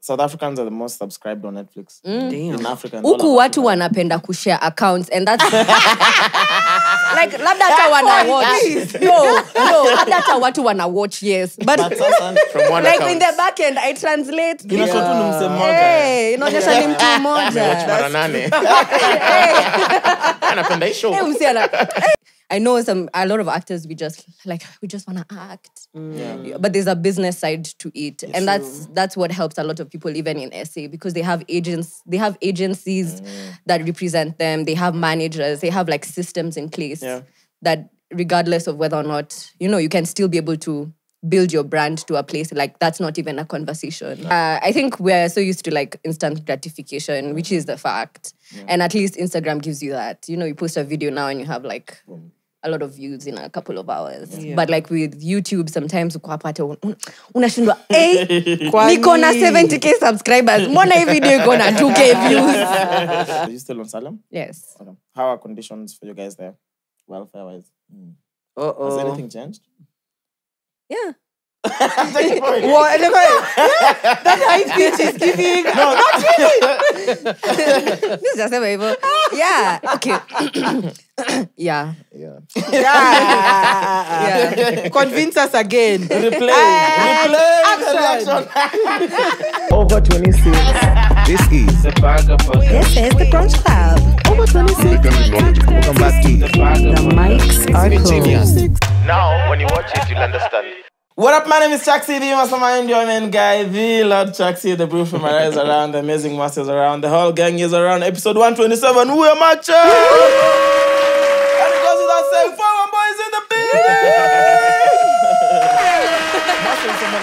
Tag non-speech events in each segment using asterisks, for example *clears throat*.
South Africans are the most subscribed on Netflix mm. in Africa. Huku watu wanapenda kushare accounts and that's *laughs* like labda hata wana watch. No, no, labda hata watu wana watch yes. But like in the back end I translate. Inaonyesha tu mse mmoja. Eh, inaonyesha ni mtu mmoja. Watch mara nane. *laughs* Anapenda hii show. Eh, msiana. I know some a lot of actors we just like we just want to act, mm. yeah. but there's a business side to it, it's and that's true. that's what helps a lot of people even in SA because they have agents, they have agencies mm. that represent them, they have managers, they have like systems in place yeah. that regardless of whether or not you know you can still be able to build your brand to a place like that's not even a conversation. Uh, I think we're so used to like instant gratification, which is the fact. Yeah. And at least Instagram gives you that. You know, you post a video now and you have like a lot of views in a couple of hours. Yeah. But like with YouTube, sometimes ukwapata unashindwa *laughs* eh, niko na 70k subscribers. Mbona hii video iko na 2k *laughs* views? Are you still on Salem? Yes. Okay. How are conditions for you guys there? Welfare wise? Mm. Uh-oh. Has anything changed? Yeah. *laughs* what? And like, *laughs* yeah, that's how speech is giving. No, not really. *laughs* this is just never Yeah. Okay. *coughs* yeah. Yeah. yeah. yeah. Convince us again. Replay. Replay action. Over 26. This is the Burger Podcast. This is the Brunch Club. The Mics Are Now, when you watch it, you'll understand. What up, my name is Chaxy, the mastermind, Enjoyment guy, the Lord Chaxy, the brew from eyes around, the amazing masters around, the whole gang is around, episode 127, we are marching! and it goes without saying, Farmer Boys in the building!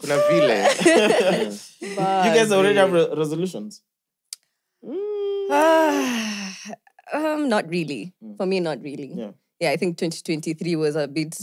kuna vile you guys already have re- resolutions mm. *sighs* um, not really mm. for me not really yeah. yeah i think 2023 was a bit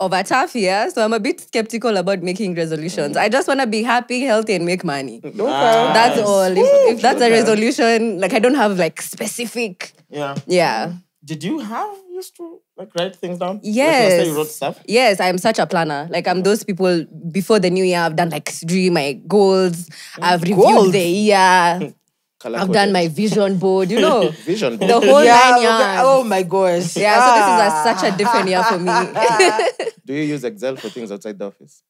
of a tough year, so I'm a bit skeptical about making resolutions. Mm. I just want to be happy, healthy, and make money. That's all. If, if that's a resolution, like I don't have like specific. Yeah. Yeah did you have used to like write things down? Yes. Like you wrote stuff? Yes, I'm such a planner. Like I'm those people before the new year, I've done like dream, my goals. Mm, I've reviewed goals. the year. *laughs* I've done my vision board, you know. *laughs* vision board. The whole yeah, nine yards. Oh my gosh. Yeah, ah. so this is a, such a different year for me. *laughs* Do you use Excel for things outside the office?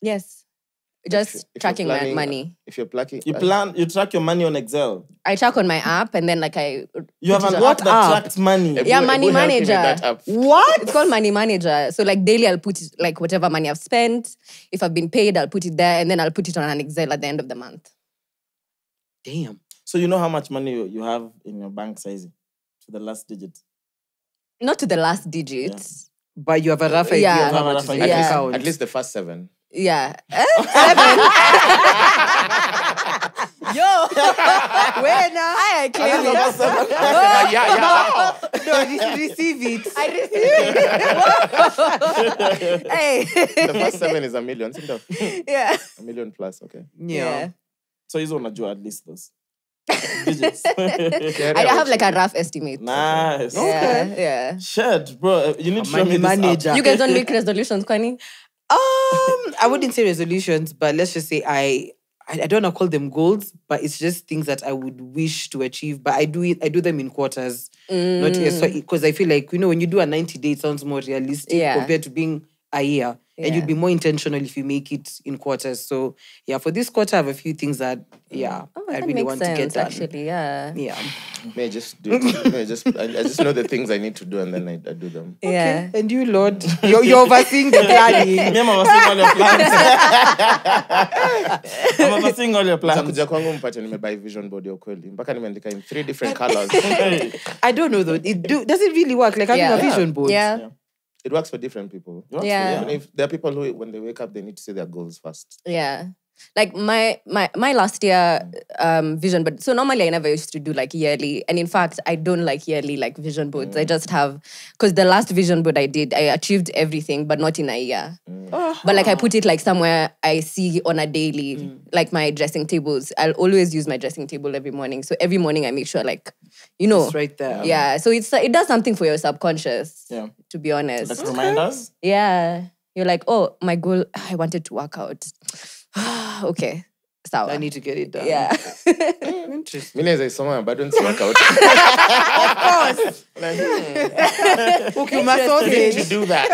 Yes. Just if, if tracking planning, my money. If you're plucking, you plan, you track your money on Excel. I track on my app, and then like I. You have an app that app. tracks money. yeah, money manager. What? It's called money manager. So like daily, I'll put like whatever money I've spent. If I've been paid, I'll put it there, and then I'll put it on an Excel at the end of the month. Damn. So you know how much money you, you have in your bank size to the last digit. Not to the last digit. Yeah. But you have a rough idea. Yeah. At, least, yeah. at least the first seven. Yeah. *laughs* Yo, *laughs* wena haya *laughs* receive it. I receive it. hey. The first seven is a million, sindo? Yeah. A million plus, okay. Yeah. yeah. So hizo unajua at least those. I have like a rough estimate. Nice. Okay. Yeah. yeah. Shit, bro. You need to show me manager. This up. You guys don't make resolutions, Kwani? Um, I wouldn't say resolutions, but let's just say I I, don't want to call them goals, but it's just things that I would wish to achieve. But I do it, I do them in quarters, eh, mm. not eh, because I feel like you know when you do a ninety day, it sounds more realistic yeah. compared to being a year. yeah. and you'd be more intentional if you make it in quarters. So yeah, for this quarter, I have a few things that mm. yeah oh, I really want sense, to get done. Actually, yeah, yeah. *sighs* May I just do? may I just? I, I, just know the things I need to do, and then I, I do them. Yeah. And you, Lord, *laughs* you're, you're overseeing the planning. *laughs* I'm overseeing all your *laughs* plans. I'm overseeing all your plans. Kuja kwangu mpate nimebuy vision board ya ukweli mpaka nimeandika in three different colors. I don't know though. It do, does it really work? Like having yeah. a vision board. yeah. yeah it works for different people. Yeah. yeah. if there are people who, when they wake up, they need to see their goals first. Yeah like my my my last year um, vision but So normally I never used to do like yearly, and in fact I don't like yearly like vision boards. Mm. I just have because the last vision board I did, I achieved everything, but not in a year. Mm. Uh-huh. But like I put it like somewhere I see on a daily, mm. like my dressing tables. I'll always use my dressing table every morning. So every morning I make sure like you know it's right there. Yeah, so it's it does something for your subconscious. Yeah, to be honest, that's reminders. Yeah, you're like oh my goal. I wanted to work out *sighs* okay, sawa. I need to get it done. Yeah. mm, *laughs* *laughs* interesting. Mimi naweza isoma bado ni work out. Of course. Like, *laughs* hmm. Okay, my sausage. to do that.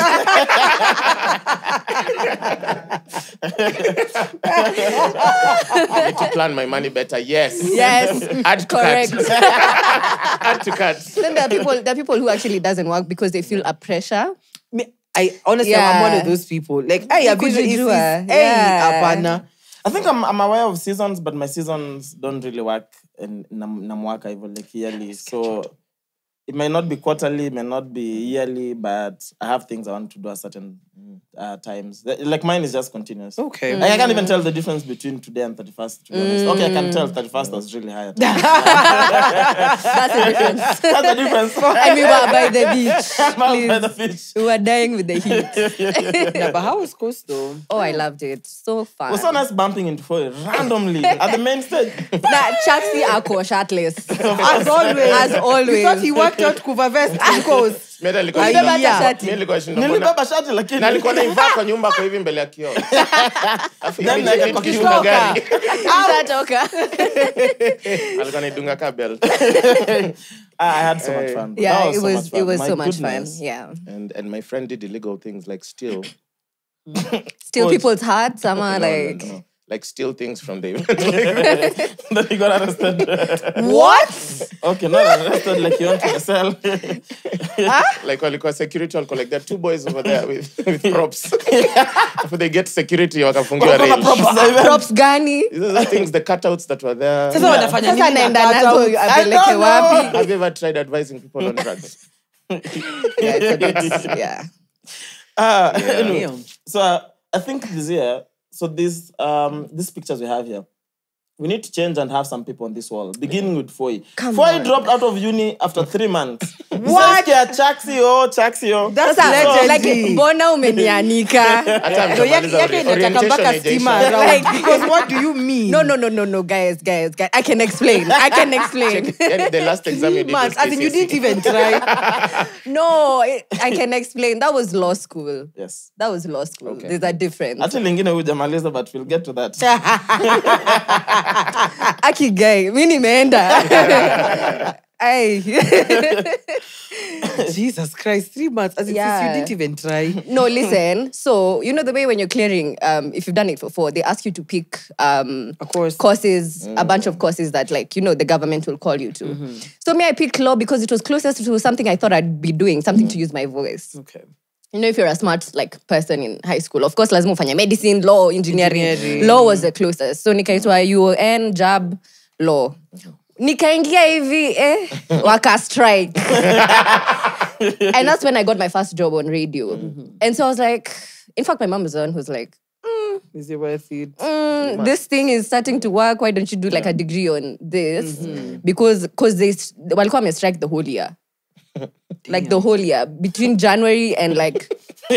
I need to plan my money better. Yes. Yes. Add to Correct. Cut. Add to cut. Then there are people there are people who actually doesn't work because they feel a pressure I honestly, yeah. I'm one of those people. Like, hey, I've been doing Hey, yeah. Abana. I think I'm, I'm aware of seasons, but my seasons don't really work in Namwaka even like yearly. So it may not be quarterly, it may not be yearly, but I have things I want to do a certain uh, times. Like mine is just continuous. Okay. Mm. Like I can't even mm. tell the difference between today and 31st, to be Mm. Okay, I can tell 31st was really high. *laughs* That's the difference. *laughs* That's the difference. *laughs* and we were by the beach. by the beach. We were dying with the heat. yeah, but how was Coast though? Oh, I loved it. So fun. Was saw us bumping into four randomly at the main stage. that Chelsea Akko shirtless. As always. As always. He thought he worked out Kuva vest Coast. nilibeba shati lakini kwa nyumba kwa hivi mbele ya kioo *laughs* *laughs* alikuwa naidunga kabel *laughs* ah, I had so much eh. fun. Yeah, was it was so much fun. it was my so much fun. Yeah. And and my friend did illegal things like steal steal people's hearts. Some like no, no, no like steal things from David. like, *laughs* then he got arrested. what? Okay, not arrested, like you went to the *laughs* huh? Like walikuwa security walikuwa like there are two boys over there with, with props. After *laughs* they get security wakafungiwa rail. Props, props gani? These are the things, the cutouts that were there. Sasa wanafanya Have you ever tried advising people on drugs? yeah, I couldn't, yeah. Uh, yeah. Anyway, so uh, I think this year So these um, these pictures we have here, we need to change and have some people in this world, beginning with Foi. Come Foi on. dropped out of uni after three months. *laughs* what? Saskia, Chaxio, Chaxio. That's a legend. Like, mbona *laughs* umenianika? No, *laughs* because what do you mean? No, no, no, no, no, guys, guys, guys. I can explain. I can explain. the last exam you did months. I mean, you didn't even try. no, I can explain. That was law school. Yes. That was law school. Okay. There's a difference. Actually, you know, but we'll get to that akigai mi menda. Hey, *laughs* Jesus Christ, three months. As if yeah. you didn't even try. No, listen. So you know the way when you're clearing, um, if you've done it for four, they ask you to pick um a course. courses, mm. a bunch of courses that like you know the government will call you to. Mm -hmm. So may I pick law because it was closest to something I thought I'd be doing, something mm to use my voice. Okay. you know if you're a smart like person in high school of course lazima ufanya medicine law engineering. engineering law was the closest so nikaitwa un jab law nikaingia hivi eh, *laughs* waka strike and that's when i got my first job on radio mm-hmm. and so i was like in fact my mom was the one who's like mm, is it worth it mm, this thing is starting to work why don't you do like yeah. a degree on this mm-hmm. because because they walikuwa wamestrike the whole year like the whole year between January and like *laughs*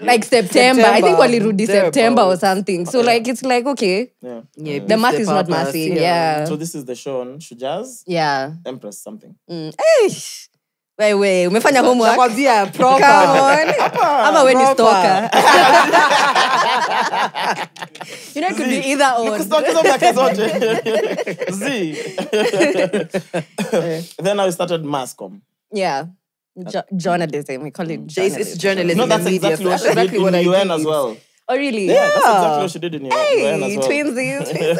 like September. September. I think walirudi September or something. So like it's like okay. Yeah. yeah the math is not massive. Yeah. So this is the show on Shujaaz. Yeah. Empress something. Mm. Hey. wewe umefanya homeworknakwambia *laughs* we ni stoka *laughs* *laughs* eh. i started mascom yeah jo- journalism we call it mm. journalism. it's as well Oh really? Yeah, yeah. that's exactly what she did in UN. Hey, UN as well. twinsies. twinsies.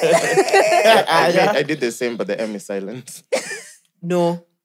I, I did the same, but the M is silent. No.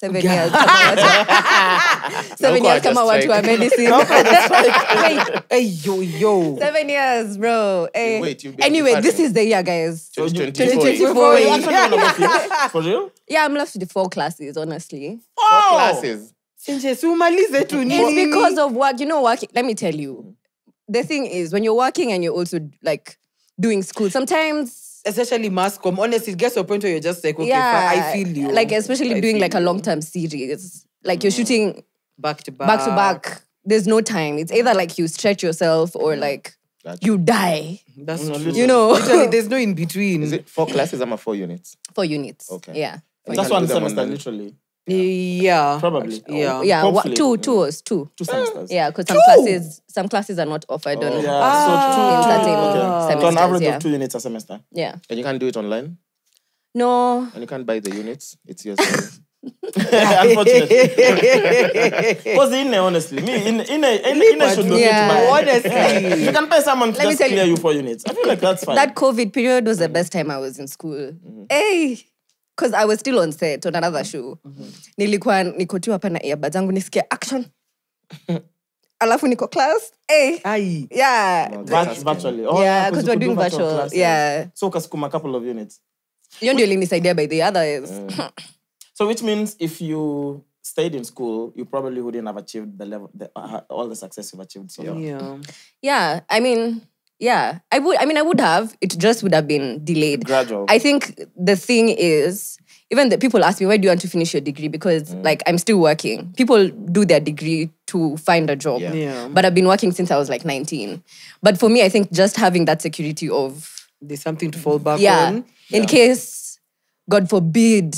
seven years kama watu seven years kama watu wa *laughs* *laughs* medicine *laughs* yo seven years bro eh, hey. Wait, anyway this is the year guys 2024 yeah i'm left with four classes honestly four oh. classes it's because of work you know working let me tell you the thing is when you're working and you're also like doing school sometimes especially Mascom, honestly, it gets to a point where you're just like, okay, yeah. I feel you. Like, especially I doing like a long term series, like you're mm. shooting back to back. Back to back. There's no time. It's either like you stretch yourself or like That's you die. That's no, true. You know, *laughs* Literally, there's no in between. Is it four classes? I'm a four units. Four units. Okay. Yeah. That's one semester. Literally. Yeah, probably. Yeah, oh, yeah. Hopefully. Two, two, two, two semesters. Yeah, because some classes, some classes are not offered oh, on. Yeah, ah, so two, okay. semesters. So an average yeah. of two units a semester. Yeah, and you can't do it online. No, and you can't buy the units. It's yours. *laughs* Unfortunately, because *laughs* in honestly, me in in in, in, in should look yeah. honestly, you can pay someone to Let just clear you, you for units. I feel like that's fine. That COVID period was the best time I was in school. Mm-hmm. Hey. because i was still on set on another mm. show mm-hmm. nilikuwa nikotiwa tu hapa na earbud zangu nisikia action alafu niko class hey. Eh. Ay. yeah. no, Vert- virtually. Oh, yeah, we're doing virtual, virtual eh. yeah. so ukasukuma couple of units hiyo ndio ilinisaidia by the others yeah. so which means if you stayed in school you probably wouldn't have achieved the level the, uh, all the success you've achieved so yeah. yeah yeah i mean Yeah, I would. I mean, I would have. It just would have been delayed. Gradual. I think the thing is, even the people ask me, why do you want to finish your degree? Because mm. like I'm still working. People do their degree to find a job. Yeah. yeah. But I've been working since I was like 19. But for me, I think just having that security of there's something to fall back yeah, on. In case, God forbid,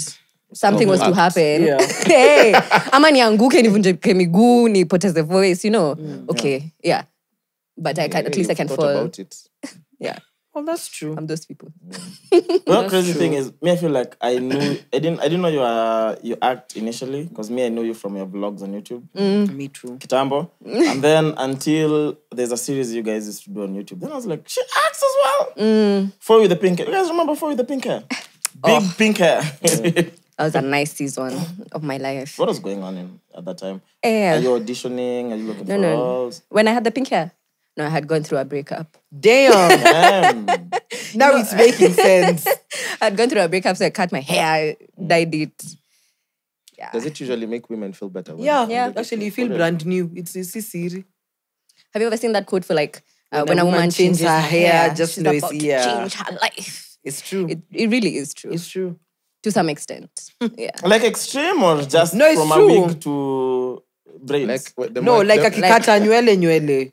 something was to happen. Yeah. *laughs* hey, ama nianguke nivunjike miguu nipoteze voice, you know. Mm, okay, yeah but I can yeah, at least I can fall. About it. *laughs* yeah. Well, that's true. I'm those people. Yeah. Mm. *laughs* well, crazy true. thing is, me, I feel like I knew I didn't I didn't know you were you act initially because me I know you from your vlogs on YouTube. Mm. Me too. Kitambo, *laughs* and then until there's a series you guys used to do on YouTube, then I was like, she acts as well. Mm. you with the pink hair. You guys remember for with the pink hair? Oh. Big pink hair. Mm. That was a nice season of my life. What was going on in, at that time? Yeah. Are you auditioning? Are you looking no, for no. roles? When I had the pink hair. No, I had gone through a breakup. Damn. *laughs* now it's making sense. *laughs* I'd gone through a breakup, so I cut my hair, dyed it. Yeah. Does it usually make women feel better? Yeah, yeah. Actually, you feel whatever. brand new. It's it's Siri. Have you ever seen that quote for like uh, when, when, a woman, woman changes, changes, her hair, hair just know it's yeah. change her life. It's true. It, it really is true. It's true. To some extent. *laughs* yeah. Like extreme or just no, it's from true. a wig to braids? Like, no, like, a akikata like,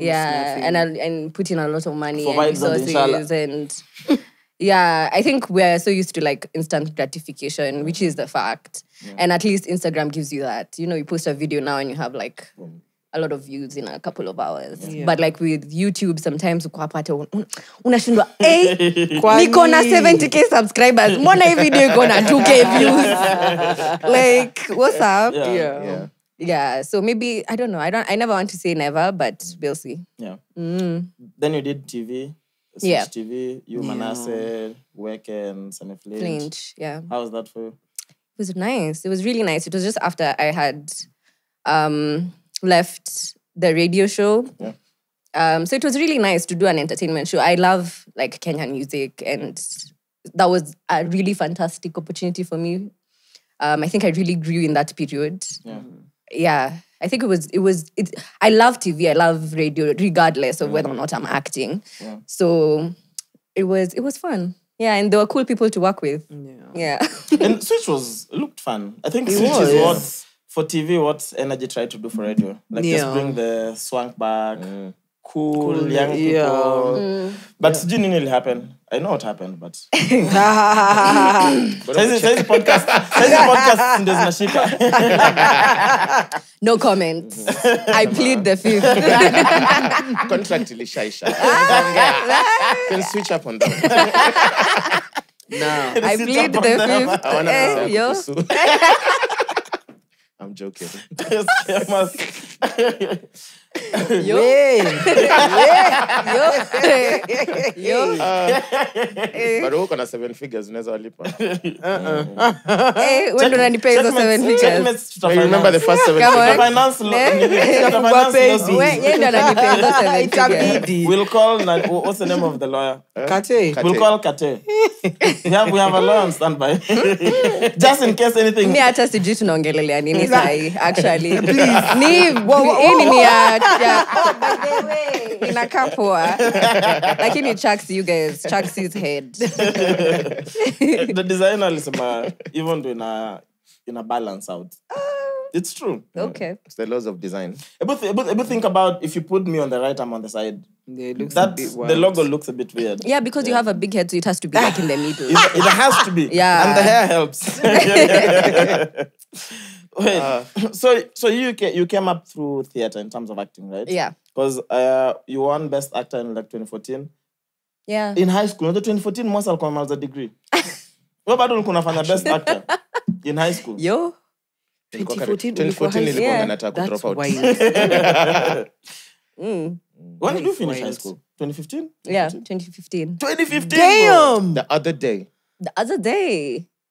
yeah, and I'll, and put a lot of money For and resources and. *laughs* yeah, I think we're so used to like instant gratification, which is the fact. Yeah. And at least Instagram gives you that. You know, you post a video now and you have like a lot of views in a couple of hours. Yeah. But like with YouTube, sometimes ukwapata unashindwa *laughs* eh niko 70k subscribers. Mbona hii video iko na 2k views? *laughs* like what's up? Yeah. yeah. yeah. Yeah, so maybe I don't know. I don't. I never want to say never, but mm. we'll see. Yeah. Mm. Then you did TV, Switch yeah. TV. You yeah. Manasseh, and Sunny Flinch. Flinch. Yeah. How was that for you? It was nice. It was really nice. It was just after I had um, left the radio show. Yeah. Um, so it was really nice to do an entertainment show. I love like Kenyan music, and that was a really fantastic opportunity for me. Um, I think I really grew in that period. Yeah. Mm yeah, I think it was it was it. I love TV. I love radio, regardless of whether or mm. not I'm acting. Yeah. So it was it was fun. Yeah, and they were cool people to work with. Yeah. yeah. *laughs* and *laughs* Switch was looked fun. I think it Switch was. is what for TV what Energy tried to do for radio. Like yeah. just bring the swank back. Mm. cool, cool young yeah. people. Mm. But yeah. sijui nini happen. I know what happened but *laughs* saizi saizi podcast saizi podcast ndio zinashika. no comment. I plead the fifth. *laughs* Contract ilishaisha. Can *laughs* switch up on that. No. I plead the fifth. Hey, eh, yo. I'm joking. Yo. Eh. baruhu kona seven figures unaweza walipaendo *laughs* eh, eh, nanipa hizo sevenfiguresremember the first sevenyendo ananipa hizo *laughs* sevenfigures We'll call. What's the name of the lawyer? Kate. We'll call Kate. we, we have a lawyer on standby, *laughs* just in case anything. mi hata sijui tunaongelelea nini sahi actually Please. ni, ni, ni yeah. in a in lakini chucks, you guys chucks his head *laughs* the designer even doing a in a balance out oh. it's true okay it's the laws of design But but think about if you put me on the right i'm on the side yeah, it looks that the logo looks a bit weird yeah because yeah. you have a big head so it has to be like in the middle *laughs* it, it has to be yeah and the hair helps *laughs* Wait, uh, *laughs* so so you ca- you came up through theater in terms of acting, right? Yeah. Because uh, you won best actor in like 2014. Yeah. In high school, not 2014 most mwasa alikuwa a degree. *laughs* Wewe bado ulikuwa unafanya best *laughs* actor in high school. Yo. 2014, 2014 2014 yeah. that's ku drop out. Mm. mm. When did you finish wild. high school? 2015? Yeah, 2015. 2015. Damn. Bro. The other day. The other day.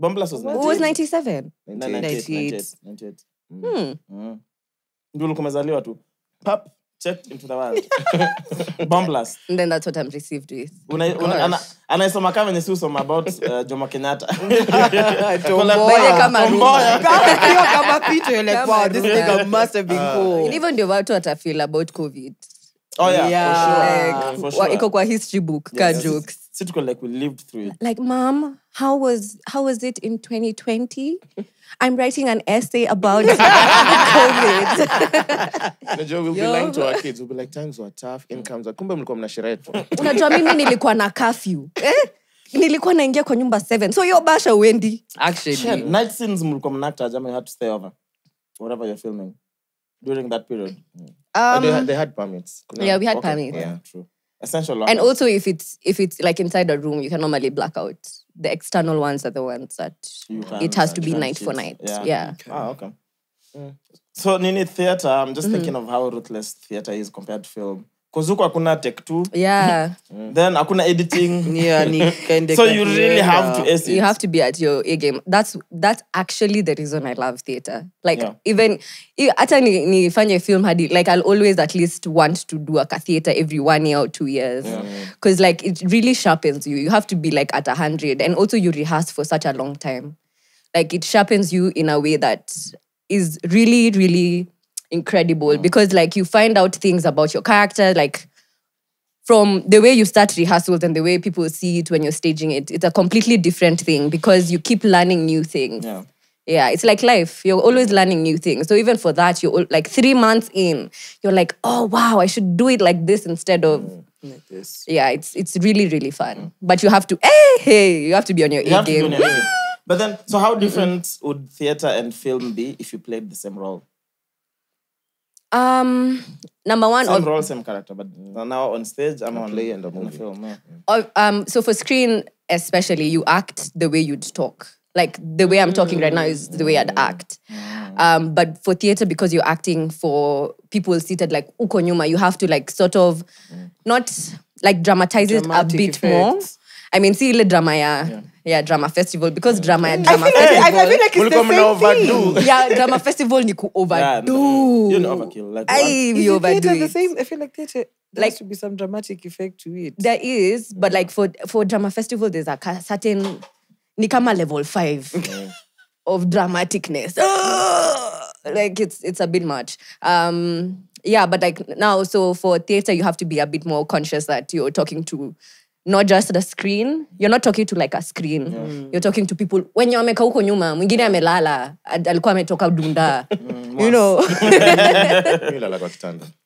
Bomblast was 98. Who was 97? 98. 98. Ndio ulikuwa umezaliwa tu. Pap checked into the world. *laughs* Bomblast. And then that's what I'm received with. Una, una, ana, anaisoma kama yenye si usoma about *laughs* uh, Jomo Kenyatta. *laughs* Tomboya kama Tomboya. Kama kama nigga must have been cool. Hivyo ndio watu watafeel about COVID. Oh yeah, yeah. for sure. Like, for sure. Iko kwa history book, yes. ka jokes sitcom like we lived through it. Like, mom, how was how was it in 2020? I'm writing an essay about *laughs* COVID. Unajua, *laughs* we'll be lying to our kids. We'll be like, times were tough, incomes were... Kumbe mlikuwa mnasherehekea. *laughs* Unajua, mimi nilikuwa na curfew. Eh? nilikuwa naingia kwa nyumba 7 so hiyo basha uendi actually yeah. night scenes mlikuwa mnakta jamani had to stay over whatever you're filming during that period um, they, had, they had permits yeah we had okay. permits yeah true Essential And also, if it's if it's like inside a room, you can normally black out. The external ones are the ones that can, it has uh, to be night for night. Yeah. yeah. Okay. Oh, okay. Mm. So, Nini, theater. I'm just mm-hmm. thinking of how ruthless theater is compared to film. because huko hakuna tech two yeah *laughs* then hakuna editing *laughs* you really have to ace you have to be at your a game that's that's actually the reason i love theater like yeah. even hata nifanye film hadi like i'll always at least want to do aka theater every one year or two years because yeah. like it really sharpens you you have to be like at a hundred and also you rehearse for such a long time like it sharpens you in a way that is really really incredible mm. because like you find out things about your character, like from the way you start rehearsals and the way people see it when you're staging it, it's a completely different thing because you keep learning new things. Yeah. Yeah, it's like life. You're always learning new things. So even for that, you're like three months in, you're like, oh wow, I should do it like this instead of mm, like this. Yeah, it's it's really really fun. Mm. But you have to, hey, hey, you have to be on your you A game. *laughs* but then, so how different mm -hmm. would theater and film be if you played the same role? um number one some of, role same character but now on stage i'm on play and a movie film, yeah. um so for screen especially you act the way you'd talk like the way i'm talking right now is the way i'd mm. act um but for theater because you're acting for people seated like uko nyuma you have to like sort of mm. not like dramatize Dramatic it a bit effects. more i mean see ile drama ya yeah. Yeah, drama festival because drama ya drama I feel, festival. Like, I feel like it's the same thing. *laughs* yeah, drama festival ni ku overdo. Yeah, you overkill. Like, I you overdo The same, I feel like theater, there like, has be some dramatic effect to it. There is, but like for for drama festival, there's a certain ni kama level five yeah. *laughs* of dramaticness. Ah! like it's it's a bit much. Um, yeah, but like now, so for theater, you have to be a bit more conscious that you're talking to not just the screen you're not talking to like a screen mm. you're talking to people wenye wameka huko nyuma mwingine amelala alikuwa ametoka dunda mm, you know *laughs* *laughs*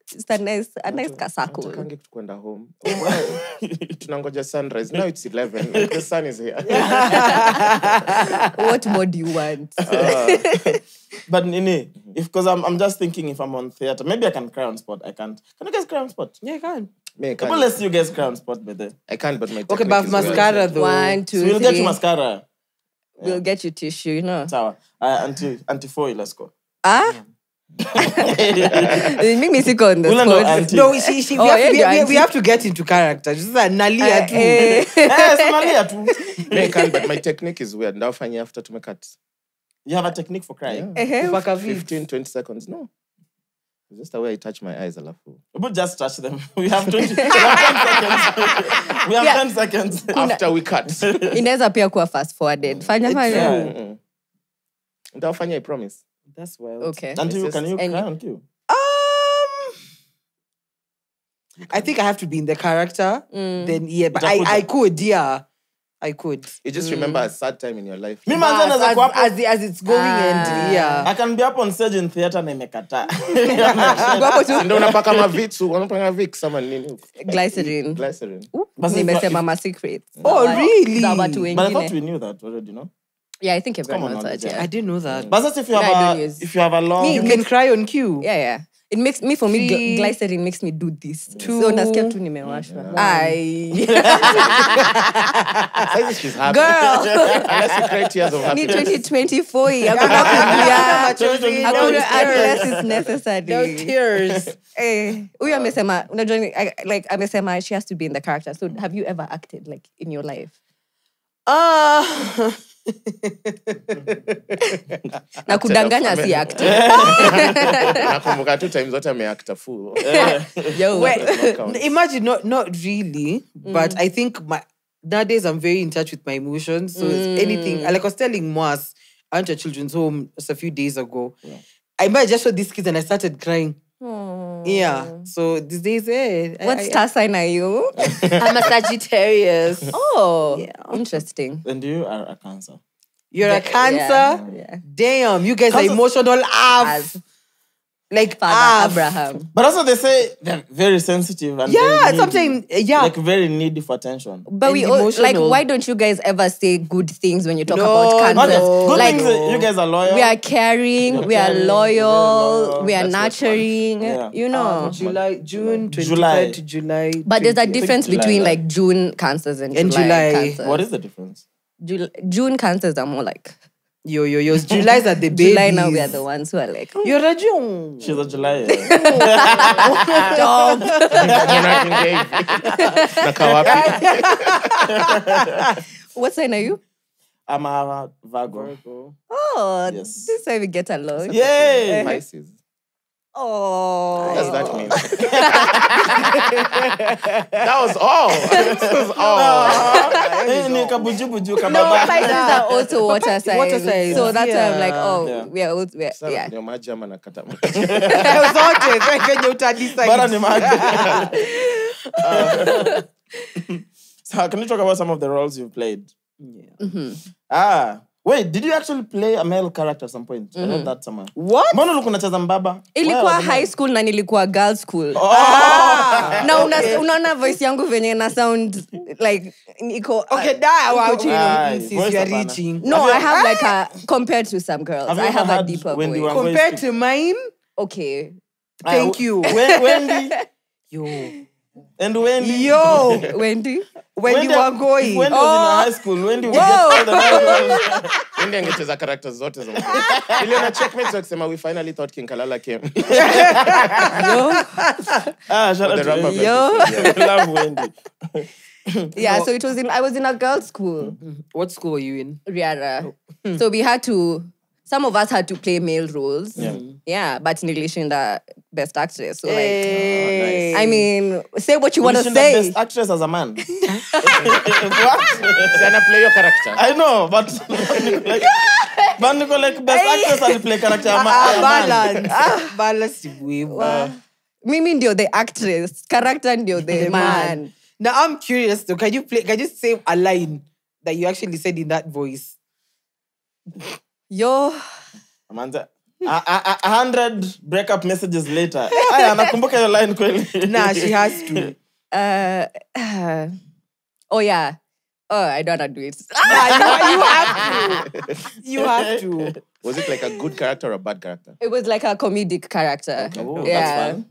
it's a nice, a nice kasako. Kangi kwenda home. *laughs* Oh, wow. Tunangoja sunrise. Now it's 11. Like *laughs* the sun is here. *laughs* what more do you want? Uh, but Nini, if because I'm, I'm just thinking if I'm on theater, maybe I can cry on spot. I can't. Can you guys cry on spot? Yeah, I can. Me, I can't. Unless you guys cry on spot, but then. I can't, but my Okay, but mascara well. though. One, two, so we'll three. get you mascara. Yeah. We'll get you tissue, you know. Sawa. Uh, anti, anti foil, let's go. Ah? Yeah mimi siko no, she, she, we, oh, have, yeah, we, we, we have to get into character sasa ah, eh, eh. eh, nalia tu nalia *laughs* tu me can but my technique is weird ndafanya after to make it you have a technique for crying yeah. uh -huh. 15 20 seconds no just the way I touch my eyes, I love alafu. But just touch them. *laughs* We have 20 we have 10 *laughs* seconds. We have yeah. 10 seconds after we cut. Inaweza pia kuwa fast forwarded. Fanya fanya. Ndafanya, I promise. That's wild. Okay. And um, you, can you and can't you? Um, I think I have to be in the character. Mm. Then yeah, but I, I could yeah. I could. You just mm. remember a sad time in your life. Me as, as, as, as, it's going ah, and yeah. I can be up on stage in theater nimekataa. *laughs* *laughs* Ndio unapaka mavitu, unapaka vix sama nini huko? Glycerin. Glycerin. Nimesema ma secret. Oh really? But I thought we knew that already, no? Yeah, I think you Come knows on, that. Yeah. I didn't know that. But that's if you have do a if you have a long Me, You can cry on cue. yeah, yeah. It makes me for me gl- Three, glycerin makes me do this. Two, so nasikia tu nimewashwa. I she's happy. Girl. *laughs* Unless you cry tears of ni happiness. 2024 hii, hakuna kulia. Machozi, no Hakuna unless tears. it's No necessary. tears. *laughs* Eh, Huyu amesema unajua ni- I- like amesema she has to be in the character. So have you ever acted like in your life? Ah. *laughs* *laughs* na kudanganya si *laughs* nakumbuka tu time zote ameakta *laughs* imagine not, not really mm. but i think my, nowadays i'm very in touch with my emotions so mm. anything like i was telling Mwass i went to a children's home just a few days ago yeah. i might just saw these kids and i started crying yeah. Mm. So this is it. What I, star sign are you? *laughs* I'm a Sagittarius. *laughs* Oh, yeah. interesting. And you are a Cancer. You're a Cancer. Yeah. Damn, you guys Cancer. are emotional as. Like Father uh, Abraham. But also they say they're very sensitive and yeah, something yeah, like very needy for attention. But and we all, like why don't you guys ever say good things when you talk no, about cancer? No. Good like, things, you guys are loyal. We are caring. We are loyal. We are nurturing. Yeah. You know, um, July, June, July to July. But there's a difference July, between like June cancers and, and July, July, cancers. What is the difference? June cancers are more like Yo, yo, yo. July's are the babies. *laughs* July now we are the ones who are like, oh. you're a June. She's a July. Dog. Eh? *laughs* *laughs* what sign are you? I'm a Virgo. Oh, yes. this is how we get along. Yay! Pisces. Oh, that's mean. *laughs* that was all. *laughs* This was all. no, my sisters are also water size. *laughs* Water So that's why I'm like, oh, yeah. we are, we are, yeah. I maji ama nakata maji. Zote, kwenye utadisa. Bara i maji. So can you talk about some of the roles you've played? Yeah. Mm-hmm. Ah, Wait, did you actually play a male character at some point? Mm. I read that somewhere. What? Mbona ulikuwa unacheza mbaba? Ilikuwa high school na nilikuwa girls school. Oh. Ah. *laughs* na una, okay. unaona voice yangu venye na sound like iko Okay, uh, da wow, chini mm, since you are reaching. No, I have like a compared to some girls. Have I have a deeper voice. Compared to mine? Okay. Thank you. Wendy. *laughs* Yo and when Yo, *laughs* Wendy. Wendy, Wendy Wangoi. Wendy was oh. in high oh. school. Wendy would get all the *laughs* Wendy angecheza characters zote za *laughs* Ile na checkmates wakisema we finally thought King Kalala came. Yo. Ah, shout out to Yo. Love Wendy. yeah, no. so it was in I was in a girls' school. What school were you in? Riara. so we had to some of us had to play male roles. Yeah. Yeah, but Nilisha in the best actress. So hey. like, oh, nice. I mean, say what you want to say. Best actress as a man. *laughs* what? to play your character. I know, but *laughs* like, but you go like best actress and play character. Uh, uh, balance. Uh, balance. Well, Mimi ndio the actress, character ndio the man. Now I'm curious though. Can you play? Can you say a line that you actually said in that voice? yo Amanda. a, a, a hundred breakup messages later aya nakumbuka your line kweli *laughs* nah she has to uh, oh yeah oh i don't wanna do it ah, you, you have to you have to was it like a good character or a bad character it was like a comedic character okay. oh, yeah that's fun.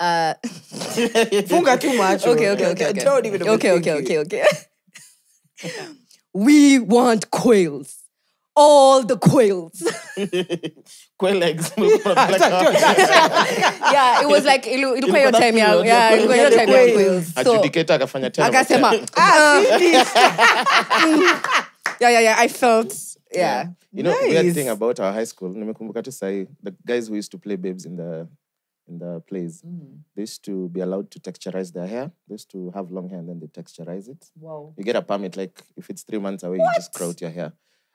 Uh, *laughs* funga too much okay okay okay okay okay okay okay okay, okay. *laughs* we want coils all the quails. *laughs* Quail eggs. *laughs* Oh, yeah, it was like ilikuwa hiyo time yangu. Yeah, ilikuwa hiyo time yangu Adjudicator akafanya tena. Akasema, *laughs* ah, Yeah, yeah, yeah, I felt yeah. You know, nice. weird thing about our high school, nimekumbuka tu sahi, the guys who used to play babes in the in the plays, mm. they used to be allowed to texturize their hair. They used to have long hair and then they texturize it. Wow. You get a permit, like if it's three months away, what? you just grow out your hair.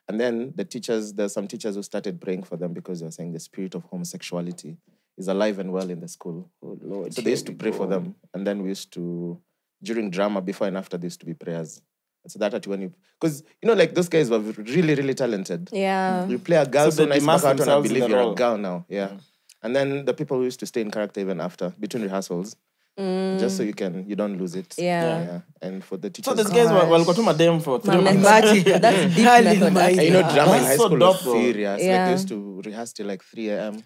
And then the teachers, there's some teachers who started praying for them because they were saying the spirit of homosexuality is alive and well in the school. Oh, Lord, so they used to pray for them. And then we used to, during drama, before and after, there used to be prayers. So that at when you, because you know, like those guys were really, really talented. Yeah. You play a girl so, so nice, back out, and I believe you're role. a girl now. Yeah. Mm. And then the people who used to stay in character even after, between rehearsals, Just so mm. you can you don't lose it. Yeah. yeah. yeah. And for the teachers. So these guys were well, to my damn for three months. That's deep method. And you know, drama in high so school was serious. Yeah. Like they used to rehearse till like 3 a.m.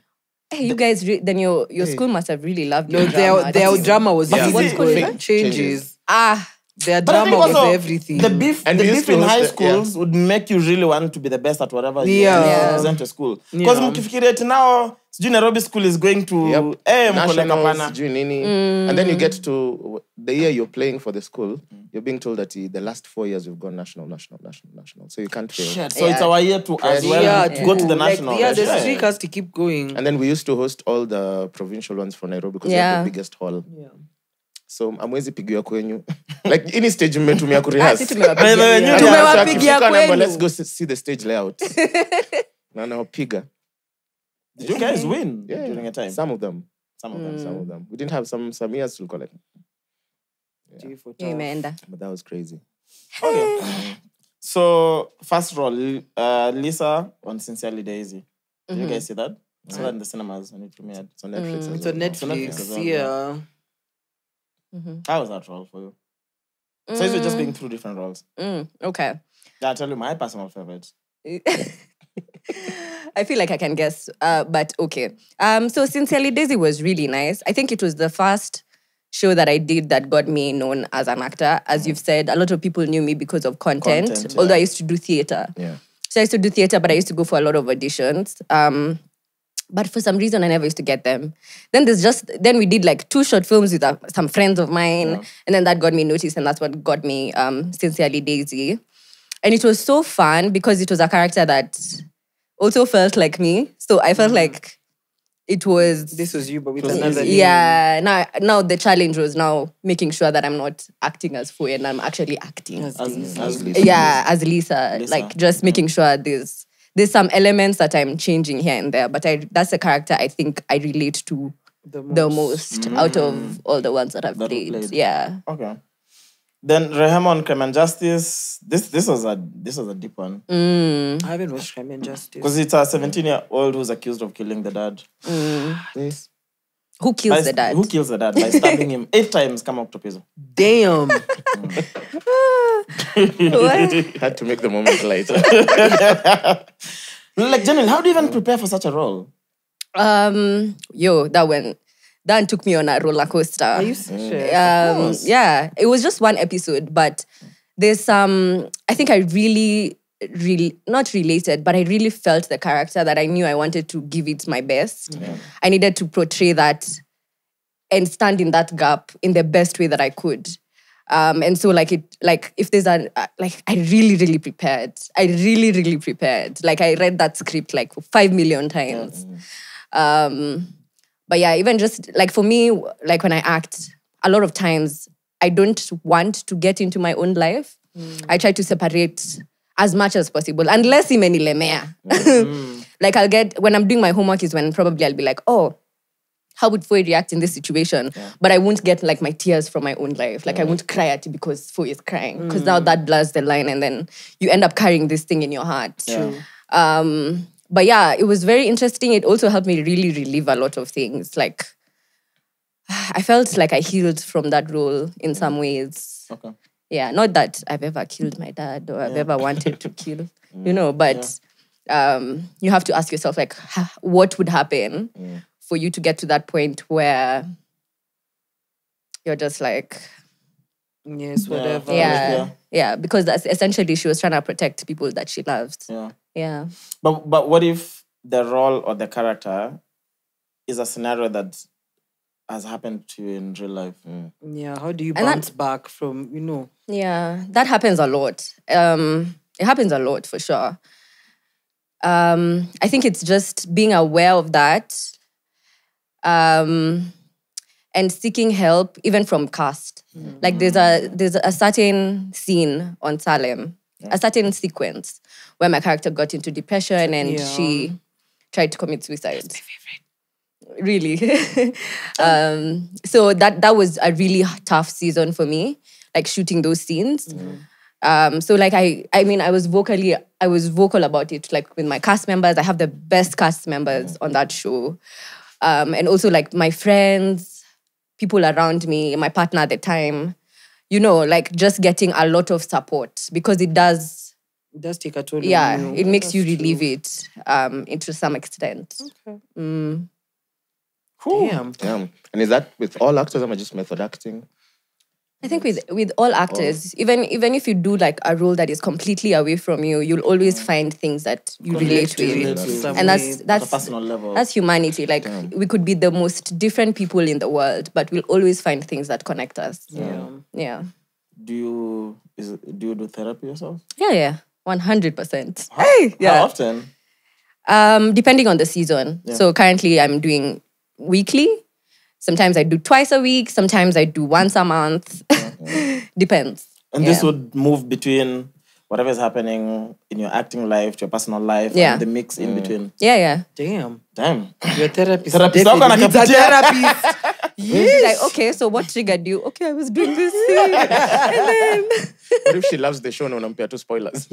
Hey, you guys, re- then your your hey. school must have really loved your no, drama. Their, their drama was yeah. what school Changes. changes. Ah, They are drama with everything. The beef, and the beef in high schools yeah. would make you really want to be the best at whatever you yeah. present to school. Because yeah. mkifikiria ati now sijui Nairobi school is going to yep. eh, sijui nini mm. and then you get to the year you're playing for the school you're being told that the last four years you've gone national national national national so you can't fail Shit. so yeah. it's our year to as well yeah, to yeah. go to the national like, yeah the streak has to keep going and then we used to host all the provincial ones for Nairobi because yeah. they have the biggest hall yeah so amwezi pigiwa kwenyu *laughs* like ini stage mmetumia kurehearsewanawapiga ah, *laughs* mm. so first uh, Lisa on Sincerely Daisy. Did mm-hmm. you guys see that? So that in the cinemas it premiered. It's on Netflix. Mm, it's on Netflix. Netflix yeah. Mm-hmm. was that role for you. Mm. So we're just being through different roles. Mm. Okay. Yeah, I'll tell you my personal favorite. *laughs* I feel like I can guess, uh, but okay. Um, so Sincerely Daisy was really nice. I think it was the first show that I did that got me known as an actor. As mm-hmm. you've said, a lot of people knew me because of content, content yeah. although I used to do theater. Yeah. So I used to do theater, but I used to go for a lot of auditions. Um, but for some reason, I never used to get them. Then there's just then we did like two short films with uh, some friends of mine, yeah. and then that got me noticed, and that's what got me um, sincerely Daisy. And it was so fun because it was a character that also felt like me. So I felt mm-hmm. like it was this was you, but with another. Yeah. Now, now the challenge was now making sure that I'm not acting as Foi and I'm actually acting as, as, as Lisa. yeah as Lisa. Lisa. Like just making sure this there's some elements that I'm changing here and there, but I, that's a character I think I relate to the most, the most mm. out of mm. all the ones that I've that played. played. Yeah. Okay. Then Rehman on Crime and Justice. This this was a this was a deep one. Mm. I haven't watched Crime and Justice because it's a 17 year old who's accused of killing the dad. Mm. Who kills by, the dad? Who kills the dad by stabbing him eight times? Come up to Pizzo. Damn. *laughs* Had to make the moment lighter. *laughs* like, generally, how do you even prepare for such a role? Um, yo, that went that took me on a roller coaster. Are you serious? Um, yeah, it was just one episode, but there's some. Um, I think I really Really, not related, but I really felt the character that I knew I wanted to give it my best. Yeah. I needed to portray that and stand in that gap in the best way that I could. Um, and so like it like if there's a uh, like I really really prepared I really really prepared like I read that script like five million times, mm-hmm. um, but yeah even just like for me like when I act a lot of times I don't want to get into my own life. Mm. I try to separate as much as possible, unless imenilemea. mm mm-hmm. lemea. *laughs* like I'll get when I'm doing my homework is when probably I'll be like, oh, how would Foi react in this situation? Yeah. But I won't get like my tears from my own life. Like mm. I won't cry at you because Foi is crying. Because mm. now that blurs the line and then you end up carrying this thing in your heart. Yeah. Um, but yeah, it was very interesting. It also helped me really relieve a lot of things. Like *sighs* I felt like I healed from that role in mm. some ways. Okay. Yeah, not that I've ever killed my dad or I've ever wanted to kill, *laughs* you know, mm, but yeah. um, you have to ask yourself, like, what would happen yeah. Mm. for you to get to that point where you're just like, yes, whatever. Yeah. Yeah, because that's essentially she was trying to protect people that she loved. Yeah. Yeah. But but what if the role or the character is a scenario that has happened to you in real life. Mm. Yeah, how do you bounce that, back from, you know? Yeah, that happens a lot. Um, it happens a lot for sure. Um, I think it's just being aware of that um, and seeking help, even from cast. Mm. Like there's a there's a certain scene on Salem, yeah. a certain sequence where my character got into depression and yeah. she tried to commit suicide really. *laughs* Oh. um, so that that was a really tough season for me, like shooting those scenes. Mm. Um, so like I, I mean, I was vocally, I was vocal about it, like with my cast members. I have the best cast members mm. on that show, um, and also like my friends, people around me, my partner at the time. You know, like just getting a lot of support because it does. It does take a toll. Yeah, you know. it makes you relieve true. it um, to some extent. Okay. Mm. Yeah, Damn. Damn. And is that with all actors? Am I just method acting? I think with with all actors, oh. even even if you do like a role that is completely away from you, you'll always mm. find things that you relate, to, with. and that's that's personal level. That's humanity. Like Damn. we could be the most different people in the world, but we'll always find things that connect us. Yeah. Yeah. Do you is do you do therapy yourself? Yeah, yeah, one hundred percent. Hey, yeah. How often? Um, depending on the season. Yeah. So currently, I'm doing weekly. Sometimes I do twice a week. Sometimes I do once a month. Mm-hmm. *laughs* Depends. And yeah. this would move between whatever is happening in your acting life to your personal life yeah. and the mix in mm. between. Yeah, yeah. Damn. Damn. Your therapist. therapist. to needs a therapist. yes. *laughs* *laughs* Like, okay, so what triggered you? Okay, I was doing this thing. and then What if she loves the show and I'm two spoilers?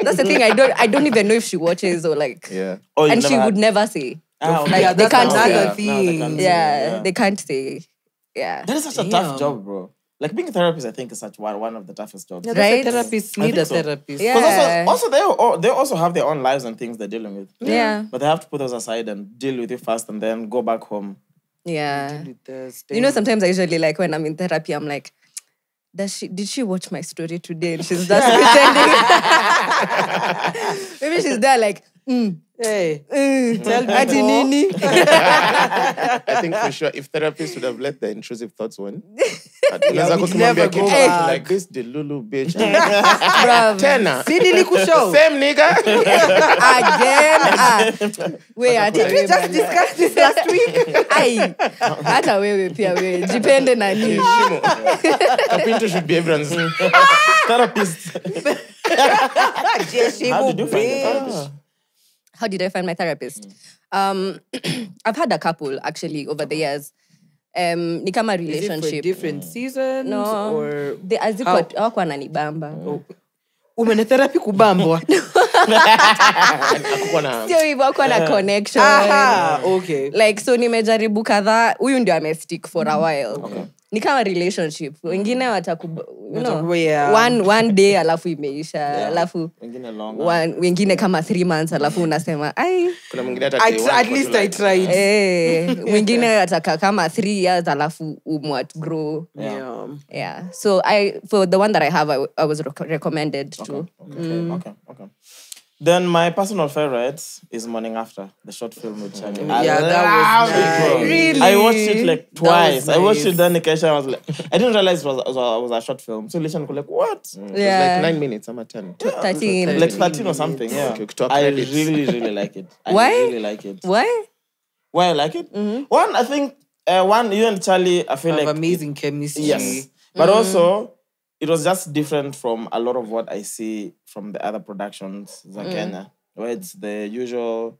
That's the thing. I don't I don't even know if she watches or like Yeah. Oh, and she had... would never say. Oh, ah, like, yeah, they can't say. the thing. No, they can't yeah, say. yeah, they can't say. Yeah. That is such a tough job, bro. Like being a therapist, I think is such one, one of the toughest jobs. Yeah, right? Therapists need a so. therapist. Yeah. Also, also, they all, they also have their own lives and things they're dealing with. Yeah. yeah. But they have to put those aside and deal with it first, and then go back home. Yeah. You know, sometimes I usually like when I'm in therapy, I'm like, does she did she watch my story today? And she's just *laughs* pretending. *laughs* Maybe she's there like, Mm. Mm. *laughs* tell me more. Nini. *laughs* I think for sure, if therapists would have let the intrusive thoughts win, unaweza kutumwambia kitu like this the lulu bitch *laughs* Bravo. tena si nilikushow same nigga again ah. wait ah, did we just discuss this last week Aye. a ah, way, hata wewe pia Depending on you. nini kapinto should be everyone's therapist How did you find the how did I find my therapist? Mm. Um, *clears throat* I've had a couple actually over the uh-huh. years. Um, ni kama relationship different seasons no, or they azikuwa nanibamba oh. umena therapy kubambwa *laughs* sio hivyo akuwa na ah. connection Aha, okay. like so nimejaribu kadhaa huyu ndio amestick for a mm-hmm. while okay ni kama relationship mm. wengine watakuone you know, one, one day alafu imeisha yeah. alafu wengine, one, wengine kama th months alafu mm. unasema mwingine eh, ataka kama th years alafu umwat grow yeah. Yeah. so I, for the one that i have i, I was recommended okay. to okay. Mm. Okay. Okay. Then my personal favorite is Morning After, the short film with Charlie. Yeah, yeah that was nice. really. I watched it like twice. Nice. I watched it then the cash. I was like, *laughs* I didn't realize it was, it was a short film. So listen, like what? Mm, yeah. like nine minutes, I'm at ten. Yeah, thirteen. Like, 13 thirteen or something. Yeah. Okay, I really, really like it. I Why? I Really like it. Why? Why I like it? Mm-hmm. One, I think uh, one you and Charlie. I feel Have like amazing it, chemistry. Yes, but mm. also it was just different from a lot of what I see from the other productions in mm. Kenya, where it's the usual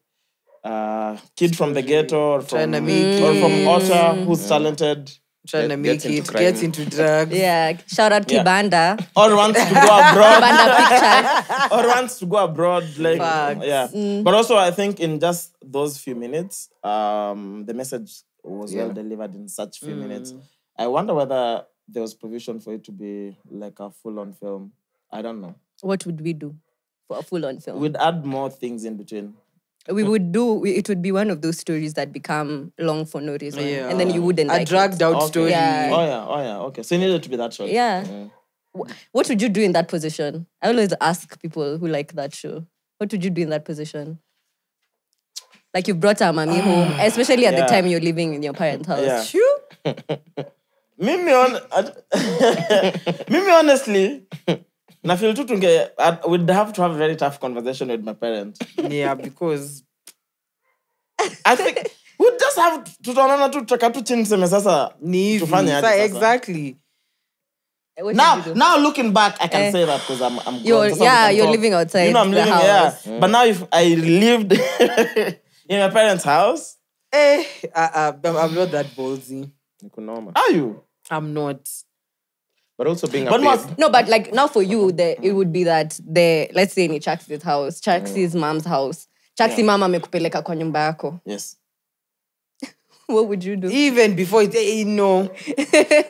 uh, kid from the ghetto or from, or from Otter mm. who's yeah. talented trying to make it, crime. gets into drugs. *laughs* Yeah, shout out yeah. Kibanda. Or wants to go *laughs* abroad. Kibanda *laughs* Or wants to go abroad. Like, yeah. Mm. But also, I think in just those few minutes, um, the message was yeah. well delivered in such few mm. minutes. I wonder whether there was provision for it to be like a full-on film. I don't know. What would we do for a full-on film? We'd add more things in between. We would do. it would be one of those stories that become long for no reason, yeah. and then you wouldn't. A like dragged it. out okay. story. Yeah. Oh yeah. Oh yeah. Okay. So you needed to be that show. Yeah. yeah. What would you do in that position? I always ask people who like that show. What would you do in that position? Like you brought our mommy home, *sighs* especially at yeah. the time you're living in your parents' house. Yeah. *laughs* mimi on, *laughs* mimi honestly tu tunge we'd have to have a very tough conversation with my parents yeah because i think we'd just have tutaonana tu tutaka tu chini tuseme sasa tufanye exactly eh, now, now looking back, I can eh. say that because I'm, I'm you're, grown. Yeah, you're living outside. You know, I'm living. House. Yeah, mm. but now if I lived *laughs* in my parents' house, eh, I, I, I'm not that ballsy. Are you? I'm not. But also being but a most, no, but like now for you, the, it would be that the let's say in Chaxi's house, Chaxi's mm. mom's house. Chaxi yeah. mama mekupeleka kwa nyumba yako. Yes. *laughs* what would you do? Even before it, you know.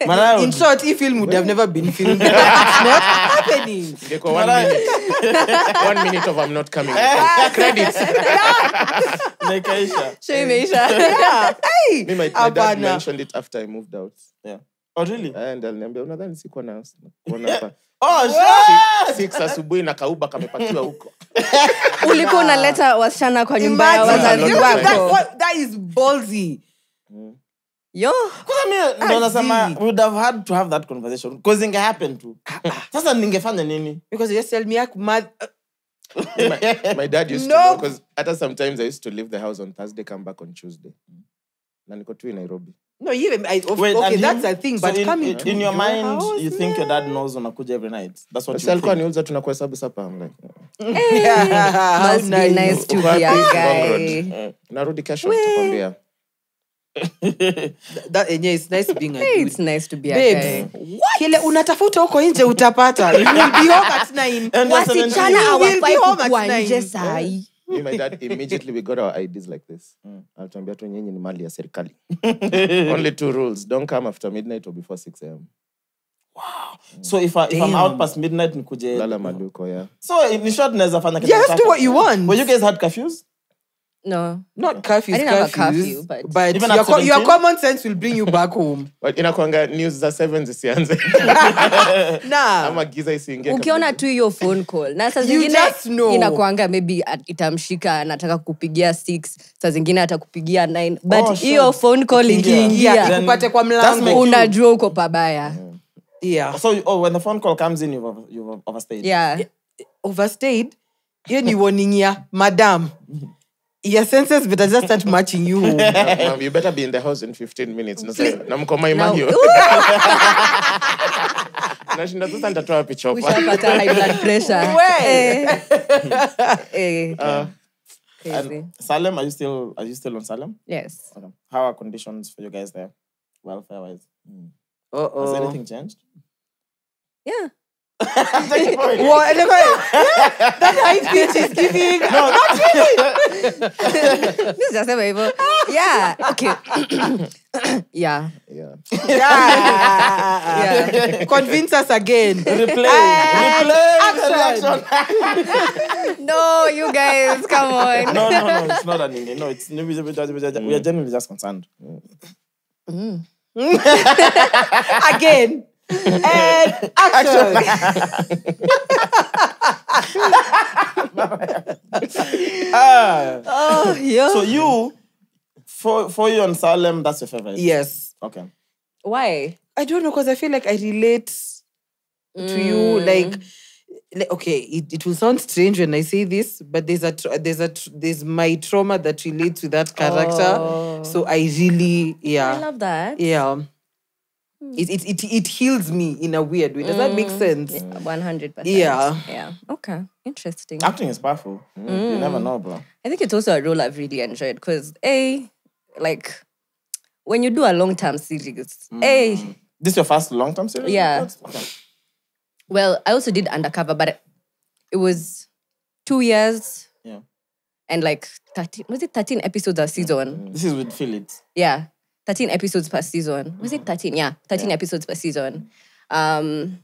Mara, in short, if film would have never been *laughs* filmed, *laughs* it's not happening. One minute. one minute of I'm not coming. Credits. Like Aisha. Shame Aisha. Yeah. Hey. Me, my, my dad mentioned it after I moved out. Oh, eh, aliniambia sikuwa na *laughs* oh, asubuhi na kauba kamepatiwa huko. *laughs* Ulikuwa unaleta wasichana kwa nyumba ya wazazi hmm. ah, ah, ah. Sasa ningefanya nini? sometimes I used to leave the house on Thursday come back on Tuesday. Na niko tu Nairobi. No, even I, of, Wait, okay, that's him, a thing. But so in, coming in, to in your, your mind, house, you think yeah. your dad knows on a kuja every night. That's what Basi you think. niuliza yeah. Mm. hey, must *laughs* be nice, to be a guy. Eh, narudi kesho nitakwambia. that eh, yeah, it's nice being a *laughs* hey, it's nice to be a Babe, guy. What? Kile unatafuta huko nje utapata. You will be home at 9. *laughs* Wasichana hawafai kukuwa nje saa me my dad immediately we got our ids like this mm. alituambia tu nyinyi ni mali ya serikali *laughs* only two rules don't come after midnight or before 6 am Wow. Mm. So if, I, if Damn. I'm out past midnight nikuje lala maluko yeah. So in short naweza fanya You have to what you want. Well, you guys had curfews? No. Not curfew. I didn't curfews, have a curfew, but, but Even your, co- your common sense will bring you back home. *laughs* but in a conga news is a seven this year. *laughs* nah. I'm a giza isiingie. ukiona tu your phone call na sa You zingine just know. inakwanga maybe at- itamshika anataka kupigia six Sa zingine ata kupigia nine But Oh, sure. your phone call Ingia, ikiingia Then- kwa That's my- mlango. unajua uko pabaya Yeah. So, oh, when the phone call comes in, you've, you've overstayed. yeah. Overstayed. Hiyo ni warning ya madam your senses better just start *laughs* matching you. Mom, you better be in the house in 15 minutes. Na mkoma imanyo. *laughs* Eh. *laughs* Eh, uh, Salem, are you still are you still on Salem? Yes. Okay. How are conditions for you guys there, welfare wise? Mm. Uh oh. Has anything changed? Yeah. *laughs* well, anyway, *laughs* yeah, that's high speech is giving. No, not really. *laughs* this is just a waiver. Yeah. Okay. *coughs* yeah. Yeah. yeah. yeah. Convince us again. Replay. Replay. Action. action. no, you guys, come on. No, no, no. It's not an Indian. No, it's we are generally just concerned. Mm. again and action. uh, *laughs* oh, yeah. So you, for for you and Salem, that's your favorite. Yes. Okay. Why? I don't know because I feel like I relate mm. to you. Mm. Like, like okay, it, it will sound strange when I say this, but there's a there's a there's my trauma that relates to that character. Oh. So I really yeah. I love that. Yeah. Hmm. It, it, it, it heals me in a weird way. Does that make mm. sense? One hundred percent. Yeah. Yeah. Okay. Interesting. Acting is powerful. You, mm. you never mm. know, bro. I think it's also a role I've really enjoyed because a, like, when you do a long term series, mm. a. This your first long term series. Yeah. Okay. Well, I also did undercover, but it was two years. Yeah. And like thirteen, was it thirteen episodes a season? This is with Philip. Yeah. 13 episodes per season. Was it 13? Yeah, 13 yeah. episodes per season. Um,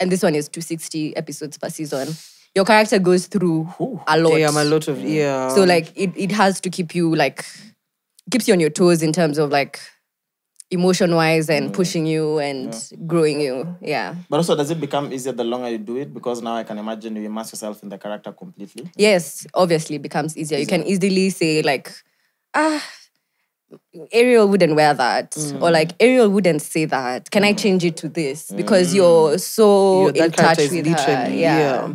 and this one is 260 episodes per season. Your character goes through Ooh, a lot. Damn, a lot of yeah. So like it, it has to keep you like keeps you on your toes in terms of like emotion wise and mm. pushing you and yeah. growing you. Yeah. But also, does it become easier the longer you do it? Because now I can imagine you immerse yourself in the character completely. Yes, obviously, becomes easier. easier. You can easily say, like, ah, Ariel wouldn't wear that, mm. or like Ariel wouldn't say that. Can I change it to this? Mm. Because mm. you're so you're, in touch with her. Yeah. yeah.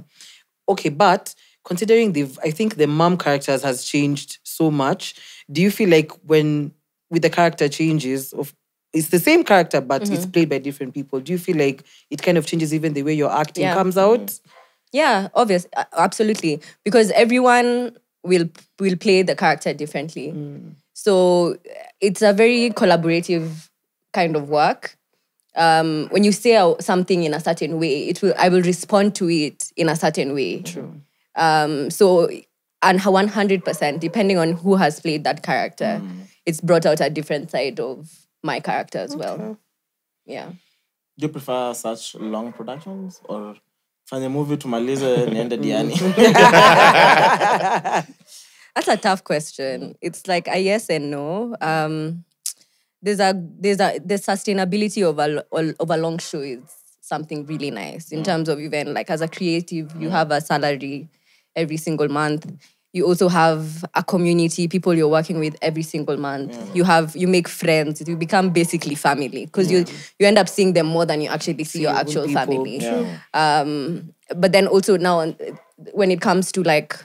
Okay, but considering the, I think the mom characters has changed so much. Do you feel like when with the character changes of it's the same character but mm-hmm. it's played by different people do you feel like it kind of changes even the way your acting yeah. comes out mm-hmm. yeah obvious absolutely because everyone will will play the character differently mm. So it's a very collaborative kind of work. Um, when you say something in a certain way, it will I will respond to it in a certain way. True. Um, so and one hundred percent, depending on who has played that character, mm. it's brought out a different side of my character as okay. well. Yeah. Do you prefer such long productions or? Fanya movie to tumalize niende diani. That's a tough question. Mm. It's like a yes and no. Um, there's a there's a the sustainability of a of a long show is something really nice in mm. terms of even like as a creative, you mm. have a salary every single month. You also have a community, people you're working with every single month. Yeah. Mm. You have you make friends. You become basically family because yeah. you you end up seeing them more than you actually see, see your actual people. family. Yeah. Um, but then also now when it comes to like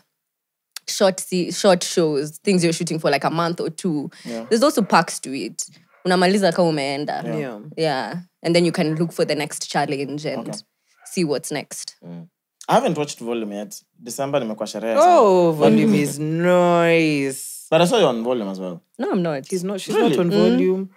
short short shows things you're shooting for like a month or two yeah. there's also parks to it unamaliza kama umeenda yeah. yeah and then you can look for the next challenge and okay. see what's next mm. I haven't watched Volume yet. December nimekuwa sherehe. Oh, Volume is nice. But I saw you on Volume as well. No, I'm not. He's not. She's really? not on mm. Volume.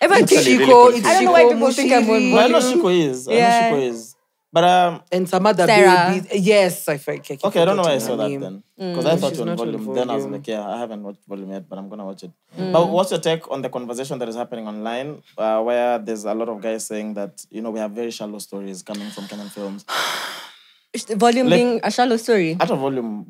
Everyone it's Shiko. I don't know why people think I'm on Volume. Well, I know Shiko is. Yeah. I know Shiko is. But um, and some other Sarah. babies. Yes, I forget. Okay, I don't know why I saw that name. then because mm. I thought you were on volume. Then I was like, yeah, I haven't watched volume yet, but I'm gonna watch it. Mm. But what's your take on the conversation that is happening online, uh, where there's a lot of guys saying that you know we have very shallow stories coming from Kenyan films. *sighs* *sighs* *sighs* volume a shallow story at volume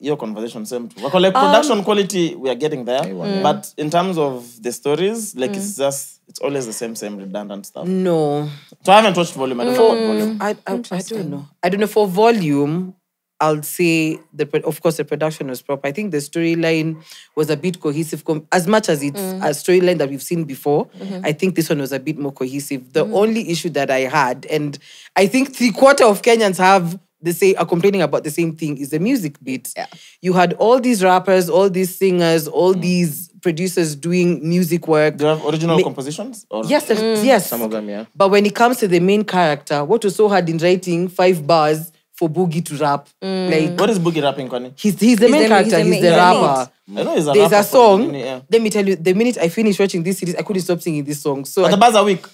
your conversation same to um, production quality we getting there but in terms of the stories like it's mm. just it's always the same same redundant stuff no so i haven't watched volume i don't mm. I, don't know for volume I'll say the of course the production was proper. I think the storyline was a bit cohesive. as much as it's mm. a storyline that we've seen before, mm-hmm. I think this one was a bit more cohesive. The mm. only issue that I had, and I think three quarter of Kenyans have the same are complaining about the same thing, is the music bit. Yeah. You had all these rappers, all these singers, all mm. these producers doing music work. They have original Ma- compositions? Or yes, mm. yes. Some of them, yeah. But when it comes to the main character, what was so hard in writing five bars? for Boogie to rap. Mm. Like what is Boogie rapping, Connie? He's he's the he's main the, character. He's the, the yeah, rapper. I know he's a There's rapper a song. Minute, yeah. Let me tell you. The minute I finished watching this series, I couldn't stop singing this song. So but I, the bars are weak.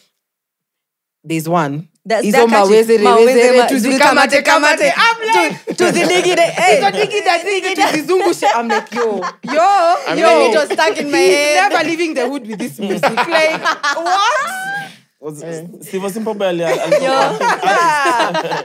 There's one. That's that mawezere wezere tuzikamate kamate Kamate. I'm like tuzinigide izonigida the *laughs* tuzizungushe I'm like yo *laughs* yo yo it was stuck in my head never leaving the hood with this music like *laughs* what Eh. Steve Simple ah.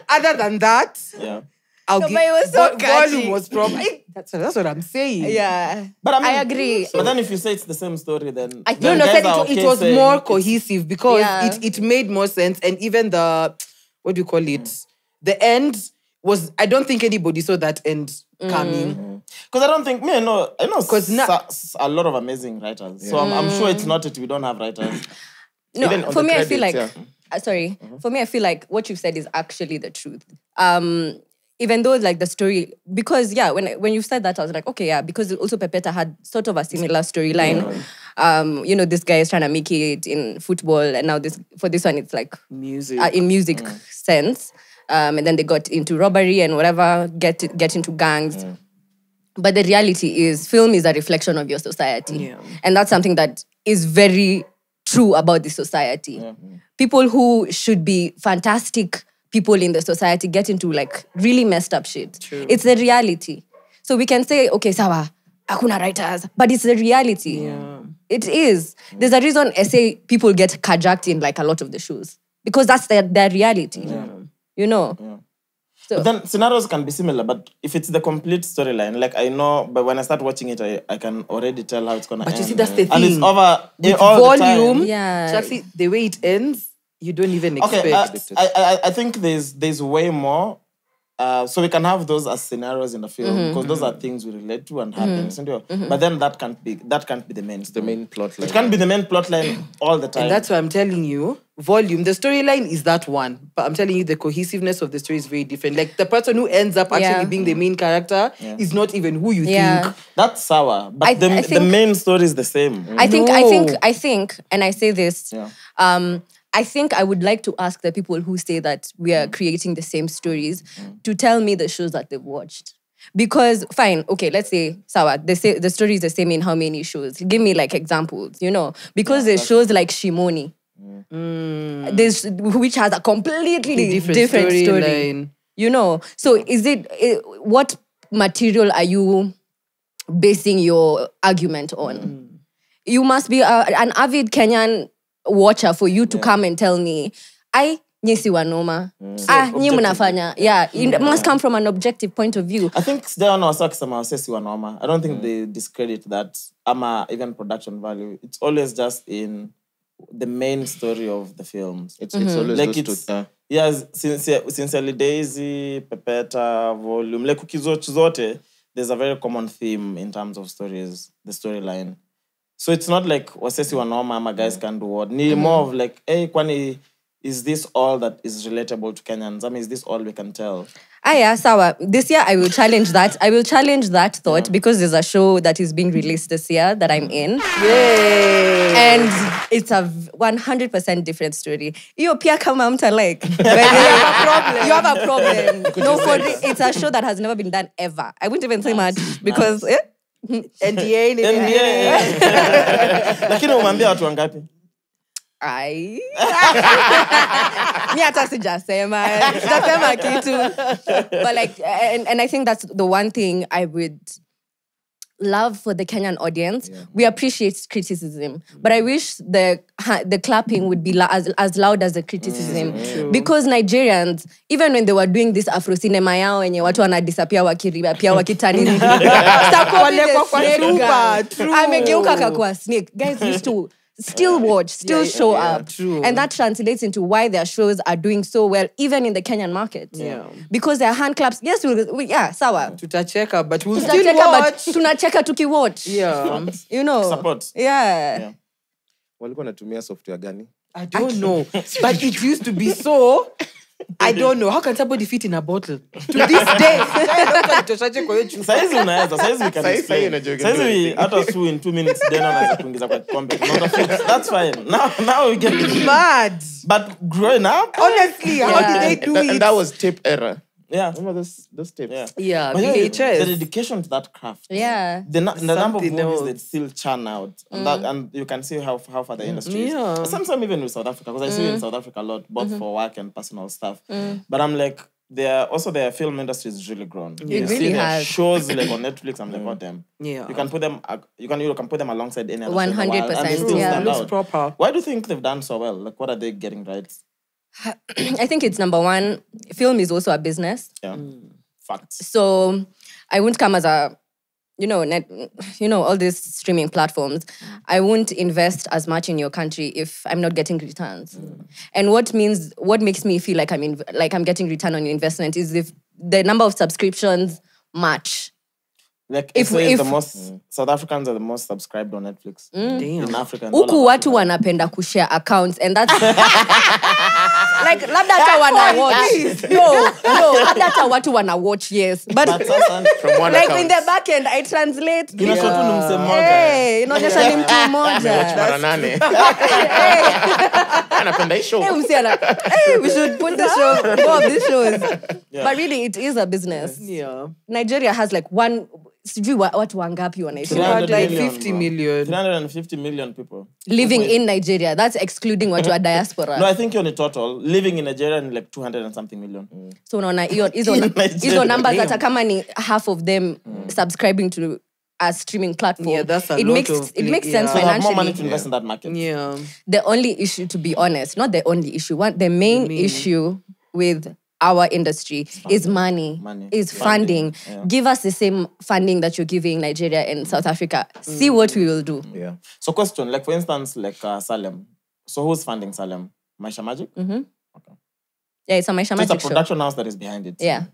Other than that, yeah. I'll no, give, but it was so catchy. Volume was eh, that's, that's what I'm saying. Yeah, but I, mean, I agree. But then if you say it's the same story, then I then no, no, said it, okay it was more cohesive because yeah. it it made more sense, and even the what do you call it? Mm. The end was I don't think anybody saw that end mm. coming. Because mm-hmm. I don't think me, I know, I know, because a lot of amazing writers. Yeah. So I'm, I'm sure it's not that we don't have writers. *laughs* No, for me, credits, I feel like, yeah. uh, sorry, mm-hmm. for me, I feel like what you've said is actually the truth. Um, even though like the story, because yeah, when when you said that, I was like, okay, yeah, because also Pepeta had sort of a similar storyline. Yeah. Um, you know, this guy is trying to make it in football, and now this for this one, it's like music uh, in music mm. sense. Um, and then they got into robbery and whatever, get get into gangs. Yeah. Mm. But the reality is, film is a reflection of your society, yeah. and that's something that is very true about the society. Mm-hmm. People who should be fantastic people in the society get into like really messed up shit. True. It's the reality. So we can say, okay, sawa, akuna writers, but it's the reality. Yeah. It is. There's a reason I say people get carjacked in like a lot of the shows because that's their, their reality. Yeah. You know? Yeah. So, but then scenarios can be similar, but if it's the complete storyline, like I know, but when I start watching it, I, I can already tell how it's gonna. But end. you see, that's the thing, and it's over with eh, volume. Yeah, actually, the way it ends, you don't even expect. Okay, uh, I, I I think there's there's way more uh, so we can have those as scenarios in the film because mm-hmm. mm -hmm. those are mm-hmm. things we relate to and happen, mm -hmm. mm -hmm. But then that can't be that can't be the main the main plot line. It can't be the main plot line all the time. And that's why I'm telling you volume, the storyline is that one. But I'm telling you, the cohesiveness of the story is very different. Like the person who ends up actually yeah. being the main character yeah. is not even who you yeah. think. That's sour. But the, think, the main story is the same. I think, I think, I think, and I say this. Um, I think I would like to ask the people who say that we are creating the same stories mm. to tell me the shows that they've watched. Because fine, okay, let's say Sawa, the say, the story is the same in how many shows. Give me like examples, you know, because yeah, there's shows like Shimoni. Mm. This which has a completely a different, different, story. story you know, so is it what material are you basing your argument on? Mm. You must be a, an avid Kenyan watcher for you to yeah. come and tell me, I nyi si wanoma mm. ah nyi mnafanya yeah it mm. must come from an objective point of view i think sijaona wasa wakisema wase wanoma i don't think mm. they discredit that ama even production value it's always just in the main story of the films. It's, mm-hmm. it's always like it's, to, uh, yeah, since sincerely Daisy, Pepeta, Volume, like zote, there's a very common theme in terms of stories, the storyline. So it's not like wasesi wanoma ama guys can do what. Ni mm-hmm. more of like, hey, kwani is this all that is relatable to Kenyans? I mean, is this all we can tell? Ah, yeah, Sawa. This year I will challenge that. I will challenge that thought yeah. because there's a show that is being released this year that I'm in. Yay! And it's a 100% different story. You appear come out like. *laughs* you have a problem. You have a problem. no, for it, it's a show that has never been done ever. I wouldn't even say much because. Eh? NDA. *laughs* NDA. *laughs* Lakini umeambia watu wangapi? *laughs* mi hata sijasema *laughs* sijasema kitu but like and, and i think that's the one thing i would love for the kenyan audience yeah. we appreciate criticism mm. but i wish the the clapping would be as, as loud as the criticism mm. because nigerians even when they were doing this afro cinema yao wenye watu wanadisapia wakiriba pia wakitani *laughs* amegeuka akakuwa snake guys used to still watch, still yeah, show yeah, up. True. And that translates into why their shows are doing so well, even in the Kenyan market. Yeah. Because their hand claps, yes, we'll, we, yeah, sawa. Tutacheka, but we'll Tutacheka, still watch. But tunacheka tukiwatch. Yeah. you know. Support. Yeah. yeah. Walikuwa natumia software gani? I don't know. but it used to be so *laughs* I don't know. How can somebody fit in a bottle? To this day. *laughs* saizi unaweza saizi we can explain. saizi we- hata su in two minutes then anaweza kuingiza kwa kikombe tunaona fix. that's fine now, now we get Mad. but growing up Honestly, how did they do and, it? and that was tape error. Yeah. Remember those those tapes? Yeah. Yeah. But VHS. the dedication to that craft. Yeah. The, the number of movies that still churn out, mm. and, that, and you can see how how far the mm, industry is. Yeah. Sometimes even with South Africa, because I see in mm. South Africa a lot, both mm-hmm. for work and personal stuff. Mm. But I'm like, are also their film industry is really grown. It you really see their has. shows like on Netflix. I'm like, what them? Yeah, you can put them. Uh, you can you can put them alongside any other. One hundred percent. Yeah, looks proper. Why do you think they've done so well? Like, what are they getting right? *clears throat* I think it's number one. Film is also a business. Yeah. Mm. Facts. So I wouldn't come as a, you know, net, you know, all these streaming platforms. Mm. I won't invest as much in your country if I'm not getting returns. Mm. And what means, what makes me feel like I'm in, like I'm getting return on investment is if the number of subscriptions match Like if, if, the most South Africans are the most subscribed on Netflix mm. in Africa. Huku watu wanapenda kushare accounts and that's *laughs* like labda hata wana hata watu wana watch yes. But in the back end I translate. inaonyesha ni mtu *laughs* mmoja. *laughs* Ah, should put the show more these shows. Yeah. But really it is a business. Yeah. Nigeria has like one sijui watu wangapi wanaishi in nigeria that's excluding watu *laughs* mm. unaona *laughs* hizo numbers hata kama ni half of them mm. subscribing to a streaming platform yeah, that's a it makes of, it makes yeah. sense so financially more money to invest yeah. in that market yeah the only issue to be honest not the only issue one the main I issue with our industry is money, money, is funding. funding. Yeah. Give us the same funding that you're giving Nigeria and South Africa. Mm. See what we will do. Yeah. So, question like, for instance, like uh, Salem. So, who's funding Salem? Maisha Magic? Mm-hmm. Okay. Yeah, it's a Maisha so It's a production show. house that is behind it. Yeah. And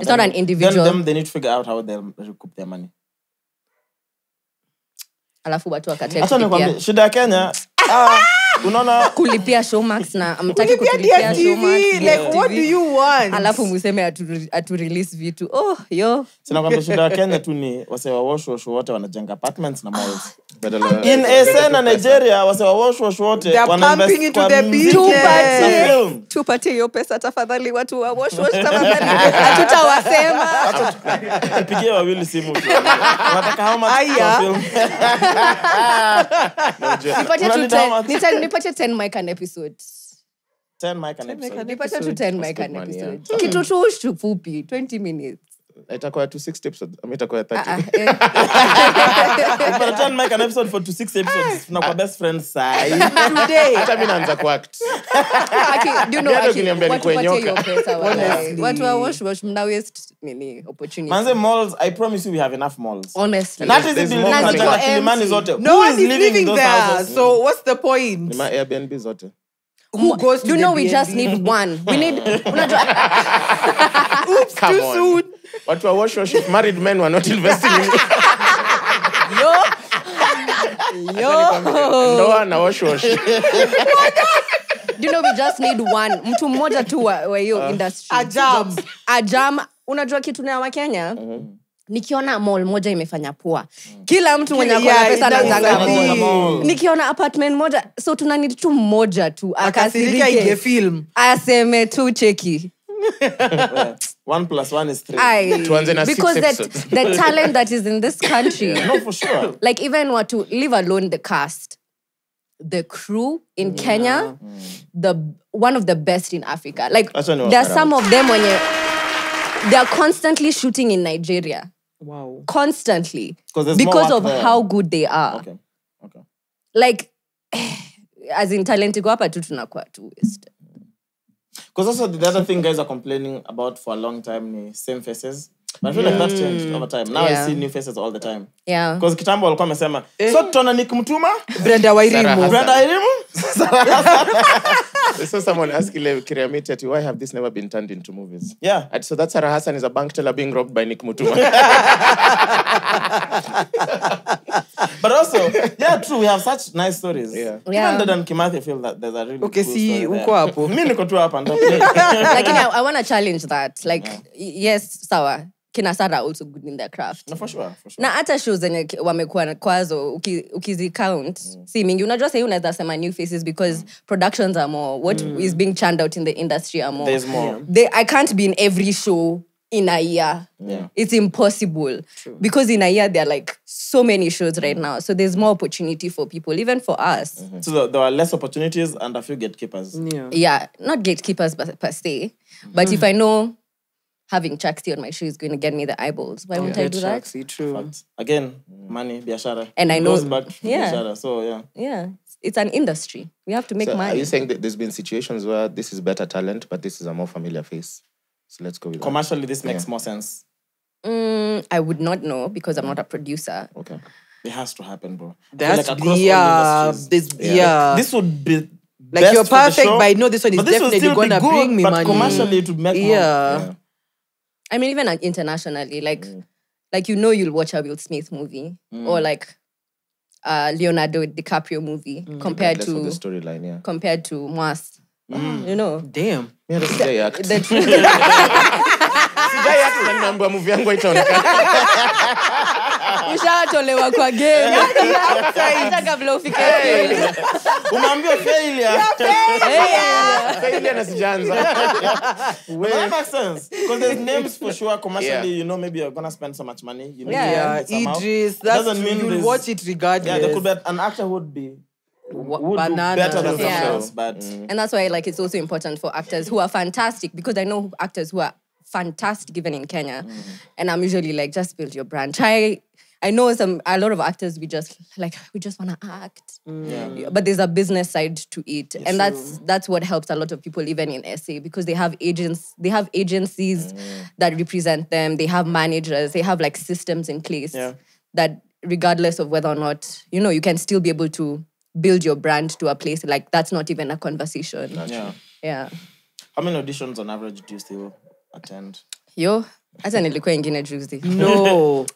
it's not an individual. Then, them, they need to figure out how they'll recoup their money. alafu watu wakatae shida ya kenya *laughs* ah unaona kulipia showmax na *laughs* mtaki kulipia showmax atu, vitu oh yo sina shida ya Kenya tu ni wasewa wash wote wanajenga apartments na malls ah. in SA na Nigeria wasewa wash wote tupatie hiyo pesa tafadhali watu wa wash wash tafadhali *laughs* wawili simu nataka *laughs* tulipata 10 mic an episode kitu tu fupi 20 minutes itakuwa ya 26 episodes ama ah, ah, *laughs* eh. an episode for 26 episodes ah. tunakuwa best friends sai today naanza kuact okay do you manze malls i promise you we have enough malls honestly zote no one living there so what's the point ma airbnb zote who goes to you know we just need one we need *laughs* oops too soon watu wa married men were not investing in yo yo ndoa na wash wash we just need one mtu mmoja tu wa hiyo uh, industry ajam ajam unajua kitu na wakenya mm-hmm nikiona mall moja imefanya pua kila mtu mwenye akona nikiona apartment moja so tunanitu mmoja tu akasirike aseme tu cheki *laughs* one plus one is three. I, because that the *laughs* talent that is in this country. no, for sure. Like even what to leave alone the cast, the crew in yeah. Kenya, mm. the one of the best in Africa. Like there are some of them when you they are constantly shooting in Nigeria. Wow. Constantly. Because of there. how good they are. Okay. Okay. Like *sighs* as in talent iko hapa tu tunakuwa Because also the other thing guys are complaining about for a long time ni same faces. But I feel like that's mm. changed over time. Now yeah. I see new faces all the time. Yeah. Because kitambo walikuwa amesema, eh. so tutaona Nick Brenda Wairimu. Brenda Wairimu. so someone asked Kiriamiti ati why have this never been turned into movies? Yeah. And so that Sarah Hassan is a bank teller being robbed by Nick *laughs* but also yeah true we have such nice stories yeah. Yeah. even kimathi feel that there's a really okay cool see uko hapo *laughs* mi niko tu hapa *laughs* i, want to challenge that like yeah. yes sawa kina sara also good in their craft no, for sure, for sure. na hata show zenye wamekuwa kwazo ukizicount uki mm. si mingi unajua sahii unaweza sema new faces because mm. productions are more what mm. is being churned out in the industry are more, more. Yeah. They, i can't be in every show in a year. Yeah. It's impossible. True. Because in a year, there are like so many shows right now. So there's more opportunity for people, even for us. Mm -hmm. So there are less opportunities and a few gatekeepers. Yeah. Yeah. Not gatekeepers per, per se. But if mm. I know having Chaxy on my shoe is going to get me the eyeballs. Why would won't I do that? Chaxy, true. Again, money, biashara. And I know. back *laughs* yeah. So, yeah. Yeah. It's an industry. We have to make so money. Are you saying that there's been situations where this is better talent, but this is a more familiar face? So let's go with Commercially, that. this makes yeah. more sense. Mm, I would not know because I'm not a producer. Okay. It has to happen, bro. That's like yeah, this, yeah. yeah. this would be like you're perfect, but I know this one is this definitely gonna good, bring me but money. Commercially, it would make yeah. yeah. I mean, even internationally, like, mm. like you know, you'll watch a Will Smith movie mm. or like a Leonardo DiCaprio movie mm. compared, to, storyline, yeah. compared to compared to Mwass Mm. You know. Damn. sijai hata unaniambia muvi yangu haitaonekana ushatolewa kwa gamehata kabla ufike unaambia failure na sijaanza *laughs* That makes sense because there's names for sure commercially. Yeah. You know, maybe you're gonna spend so much money. You know, Yeah, somehow. Idris. That's does you this- watch it regardless. yeah, there could be an actor who would be better than yeah. someone else, but mm. and that's why like it's also important for actors who are fantastic because I know actors who are fantastic even in Kenya, mm. and I'm usually like just build your brand. Try. I know some a lot of actors we just like we just want to act, mm. yeah. but there's a business side to it, yes, and that's that's what helps a lot of people even in SA because they have agents, they have agencies mm. that represent them, they have managers, they have like systems in place yeah. that regardless of whether or not you know you can still be able to build your brand to a place like that's not even a conversation. That's yeah. Yeah. How many auditions on average do you still attend? Yo, hata nilikuwa ingine juzi no *laughs*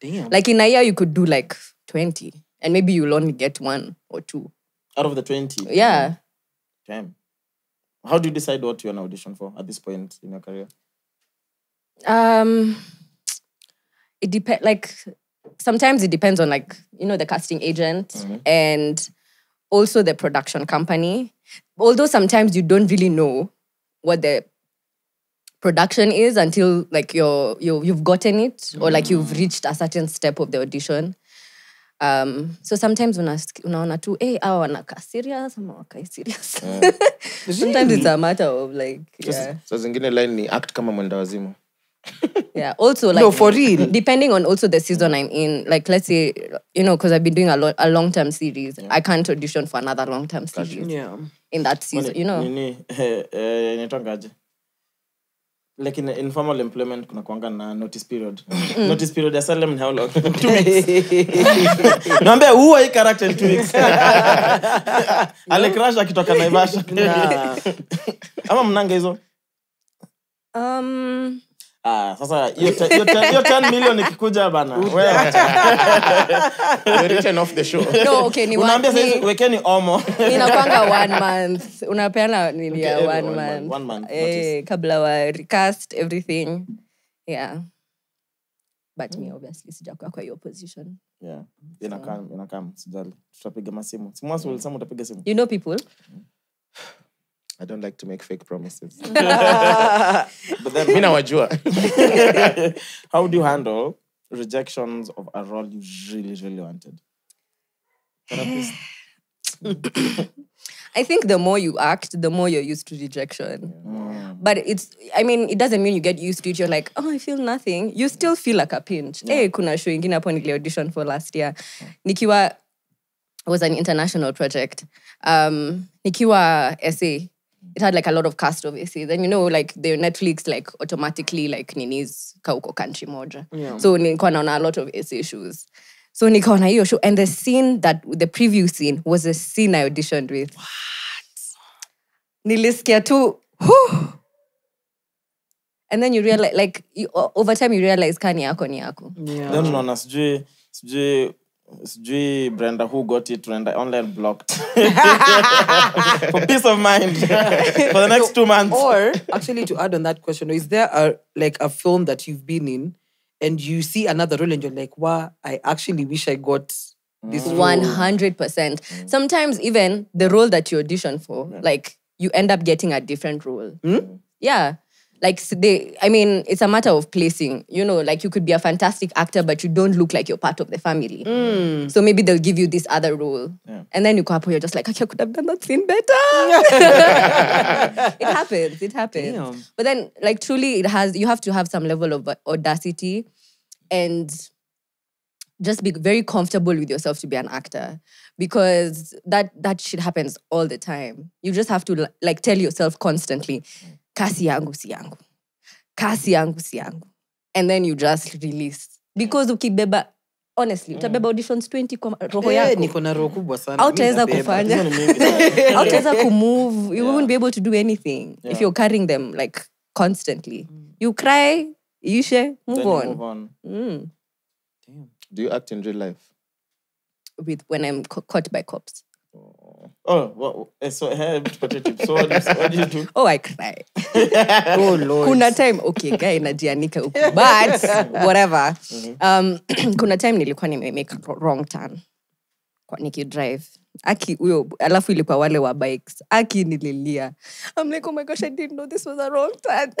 Damn. Like in a year, you could do like 20, and maybe you'll only get one or two. Out of the 20? Yeah. Damn. How do you decide what you're an audition for at this point in your career? Um, it depends. Like sometimes it depends on like you know the casting agent mm-hmm. and also the production company. Although sometimes you don't really know what the production is until like you're, you you've gotten it or like you've mm. reached a certain step of the audition um, so sometimes unaona tu hey, eh, awa wanaka serious ama wakai serious yeah. Mm. *laughs* sometimes it's a matter of like so zingine line ni act kama mwenda wazimu *laughs* yeah also like no, for real depending on also the season i'm in like let's say you know because i've been doing a, lo- a long term series yeah. i can't audition for another long term series yeah. in that season you know nini inaitwangaje *laughs* eh, eh, like in, in employment kuna kuanga na notice period mm. notice period ya salem how long *laughs* two weeks *laughs* naambia who are character in two weeks *laughs* ale akitoka naivasha ama mnanga hizo um Ah, sasa hiyo hiyo 10 million ikikuja bana *laughs* no, ni unaambia sasa wekeni omo *laughs* month unapeana nini ya okay, one, month, one month eh, kabla wa recast everything yeah but mm. sijali tutapiga masimu simu utapiga simu you know people mm I don't like to make fake promises. *laughs* *laughs* but then, Mina wajua. *laughs* how do you handle rejections of a role you really, really wanted? *sighs* I think the more you act, the more you're used to rejection. But it's, I mean, it doesn't mean you get used to it. You're like, oh, I feel nothing. You still feel like a pinch. Yeah. Hey, eh, kuna show ingine hapo audition for last year. Nikiwa was an international project. Um, nikiwa SA. it had like a lot of cast obviously then you know like the netflix like automatically like ninis kauko country moja yeah. so nilikuwa a lot of his issues so nikaona hiyo show and the scene that the preview scene was a scene i auditioned with What? nilisikia tu and then you realize like you, over time you realize ka ni yako ni yako yeah. then unaona sijui sijui sijui brenda who got it brenda online blocked *laughs* for peace of mind for the next two months or actually to add on that question is there a like a film that you've been in and you see another role and you're like wow i actually wish i got this 100% mm. sometimes even the role that you audition for yeah. like you end up getting a different role mm? yeah like they i mean it's a matter of placing you know like you could be a fantastic actor but you don't look like you're part of the family mm. so maybe they'll give you this other role yeah. and then you go up you're just like okay, i could have done that scene better *laughs* it happens it happens Damn. but then like truly it has you have to have some level of audacity and just be very comfortable with yourself to be an actor because that that shit happens all the time. You just have to like tell yourself constantly, kasi yangu si yangu, kasi yangu si yangu, and then you just release because ukibeba honestly utabeba mm. auditions 20 kwa roho eh, yakoautaweza kufanya *laughs* autaweza kumove you yeah. won't be able to do anything yeah. if you're carrying them like constantly mm. you cry ishe move on, move on. Mm. Do you act in real life? With when I'm ca- caught by cops. Oh, oh well, eh, so hey, eh, so what, what do you do? *laughs* Oh, I cry. *laughs* oh Lord. Kuna time okay, But whatever. Mm-hmm. Um *clears throat* kuna time nilikuwa nimemake wrong turn. Kwa nikidrive. Aki huyo alafu ilikuwa wale wa bikes. Aki nililia. I'm like, "Oh my gosh, I didn't know this was a wrong turn." *laughs*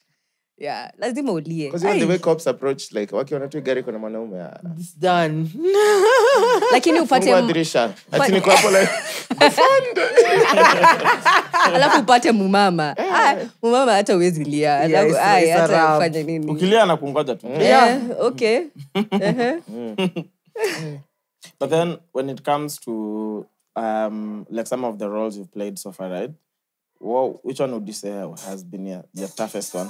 lazima ulie ah. *laughs* upate *laughs* *laughs* eh. ah, hata uwezi na tu eh, uh-huh. mm. but then when it comes to um like some of the roles you've played so far right which one would you say has been your, your toughest one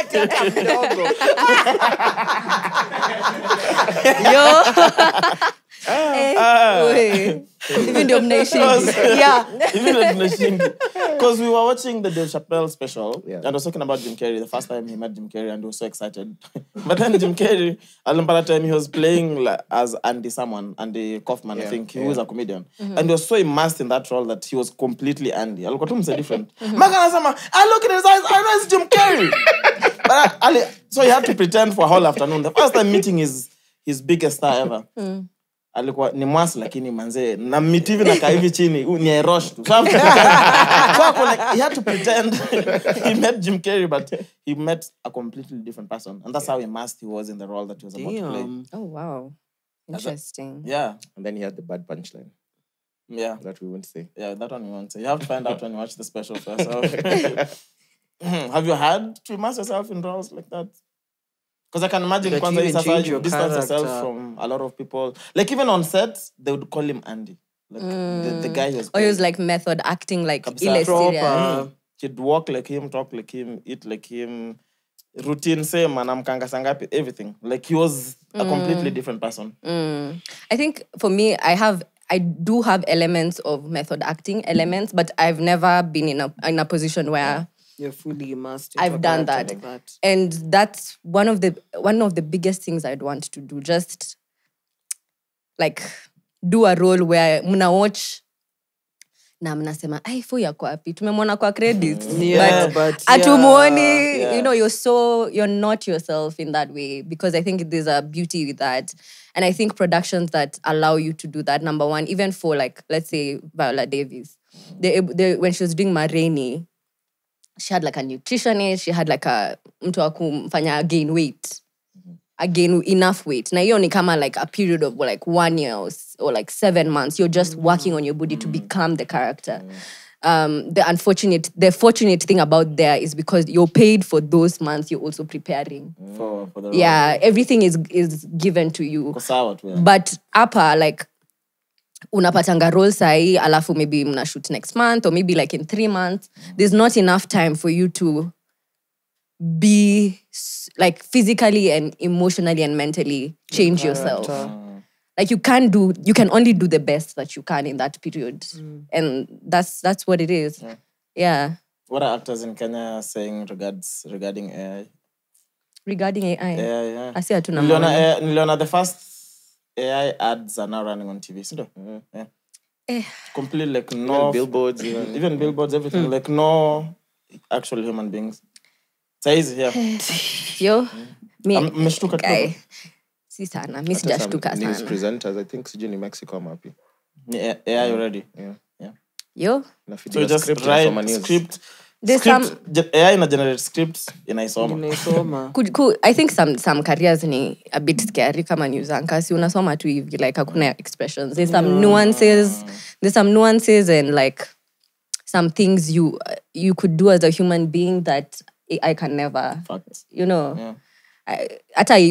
acha hata *laughs* yo hivi *laughs* eh, ah. *laughs* we were watching the Dave Chappelle special yeah. and was talking about Jim Carrey the first time he met Jim Carrey and he was so excited but then Jim Carrey alimpata time he was playing like, as Andy someone Andy Kaufman yeah. I think he yeah. was a comedian mm-hmm. and he was so immersed in that role that he was completely Andy alikuwa tu mse different mm-hmm. I look in his eyes I know it's Jim Carrey But Ali, so you have to pretend for a whole afternoon. The first time meeting is his biggest star ever. Mm. alikuwa ni mwasi lakini manze na miti hivi nakaa hivi chini ni airosh tu so he had to pretend *laughs* he met jim carrey but he met a completely different person and that's how immersed he was in the role that he was about to play oh wow interesting a, yeah and then he had the bad punchline yeah that we won't say yeah that one we won't say you have to find out when you watch the special first so. *laughs* Hmm, have you had to immerse yourself in roles like that? Because I can imagine that Kwanzaa you, you distance yourself from a lot of people. Like even on set, they would call him Andy. Like mm. the, the, mm. guy was. Or he was like method acting, like he mm. She'd walk like him, talk like him, eat like him. Routine same and I'm kangasangapi, everything. Like he was a mm. completely different person. Mm. I think for me, I have I do have elements of method acting elements, but I've never been in a in a position where hmm you're fully immersed. I've done that. Like that. and that's one of the one of the biggest things I'd want to do. Just like do a role where mna watch na mnasema ai fu ya kuapi tumemwona kwa credits mm, yeah, but, but atumuoni yeah. you know you're so you're not yourself in that way because i think there's a beauty with that and i think productions that allow you to do that number one even for like let's say viola davis they, they, when she was doing Ma Rainey, she had like a nutritionist she had like a mtu wa kumfanya gain weight mm-hmm. again enough weight na hiyo ni kama like a period of like one year or, or like seven months you're just mm. working on your body mm. to become the character mm. um, the unfortunate the fortunate thing about there is because you're paid for those months you're also preparing mm. for, for yeah everything is is given to you but upper like unapatanga role sahii alafu maybe mna shoot next month or maybe like in three months there's not enough time for you to be like physically and emotionally and mentally change yourself like you can do you can only do the best that you can in that period mm. and that's that's what it is yeah. yeah what are actors in kenya saying regards regarding ai regarding ai yeah, yeah. asi hatuna niliona the first AI ads are now running on TV, isn't it? Mm-hmm. Yeah. Eh. Completely like no even billboards, even, even billboards, everything mm. like no actual human beings. Saizi here. Eh, yo, mm. mmeshtuka kidogo. Si sana, mimi sijashtuka sana. presenters, I think sijui ni Mexico ama wapi. yeah, AI mm. already. Yeah. Yeah. Yo. So just write script ai inaisoma *laughs* i think some, some ni a bit scary kama news unasoma tu hivi like hakuna expressions some nuances and like some things you could do as a human being that i can never you know yeah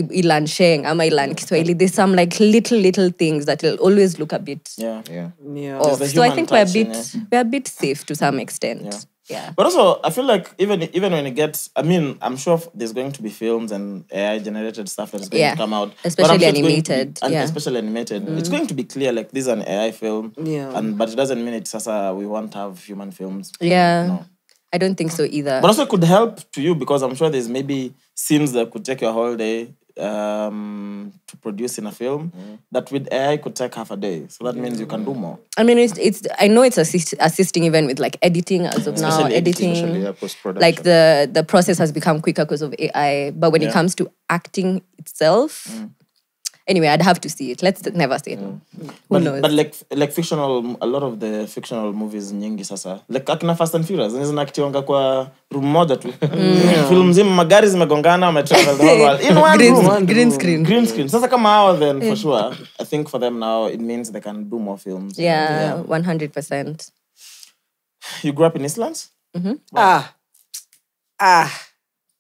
ilan sheng ama ilan kiswahili there's some like little little things that always look a bit yeah, yeah. a bit safe to some extent Yeah. But also, I feel like even even when it gets, I mean, I'm sure there's going to be films and AI generated stuff that's going yeah. to come out, especially sure animated, be, and yeah. especially animated. Mm. It's going to be clear like this is an AI film, yeah. And but it doesn't mean it's Sasa we won't have human films. Yeah. No. I don't think so either. But also, could help to you because I'm sure there's maybe scenes that could take your whole day um, to produce in a film mm. that with AI could take half a day. So that means you can do more. I mean, it's, it's I know it's assist, assisting even with like editing as of now, editing, editing yeah, like the the process has become quicker because of AI. But when yeah. it comes to acting itself. Mm Anyway, I'd have to see it. Let's never say no. Who but, knows? But like like fictional, a lot of the fictional movies nyingi sasa like akina Fast and Furious zinakitiwanga kwa room moja tu mm. *laughs* film zima magari zimegongana wametravel the whole world *laughs* in one green, room green screen green screen sasa kama hao then for sure I think for them now it means they can do more films yeah, yeah. 100% you grew up in Islands mm -hmm. ah ah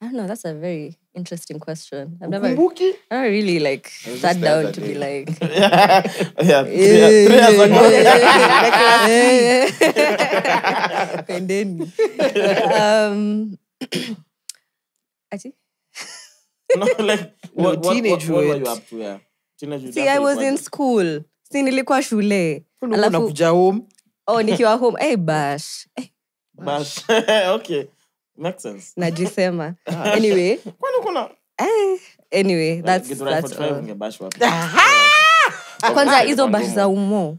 I don't know. That's a very interesting question. I've never, Ukumbuki? I never really like sat down to day. be like, *laughs* yeah, yeah, *laughs* three, three years ago. *laughs* Pendeni. um, *clears throat* I no, like what, no, teenage what, what, what were you up to? Yeah, teenage. See, I was like, in school. Si nilikuwa shule. Alafu, home. Oh, nikiwa home. Hey, eh, eh, bash. bash. okay najisema kwanza hizo bash za umo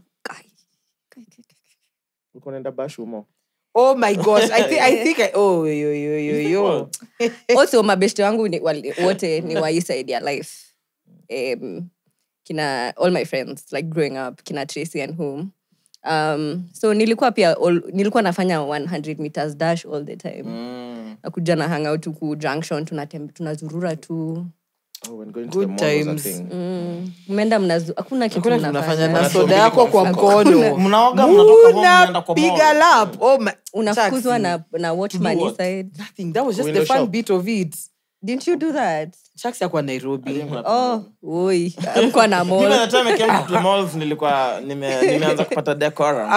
also mabeshte wangu wote ni waisaidia life um, kina all my friends like growing up kina Tracy and home um, so nilikuwa pia all, nilikuwa nafanya 100 meters dash all the time mm. akuja na hangout huku junction tunatembe tunazurura tu oh, mmeenda mm. hakuna soda yako kwa mkono mnaogapiga lap oh unafukuzwa na, na watchman side that that was just Window the fun shop. bit of it Didn't you do that? Sharks yakuwa Nairobi. Oh, oi. Mko *laughs* na mall. Mimi nataka I came to the malls nilikuwa nime nimeanza kupata decorum.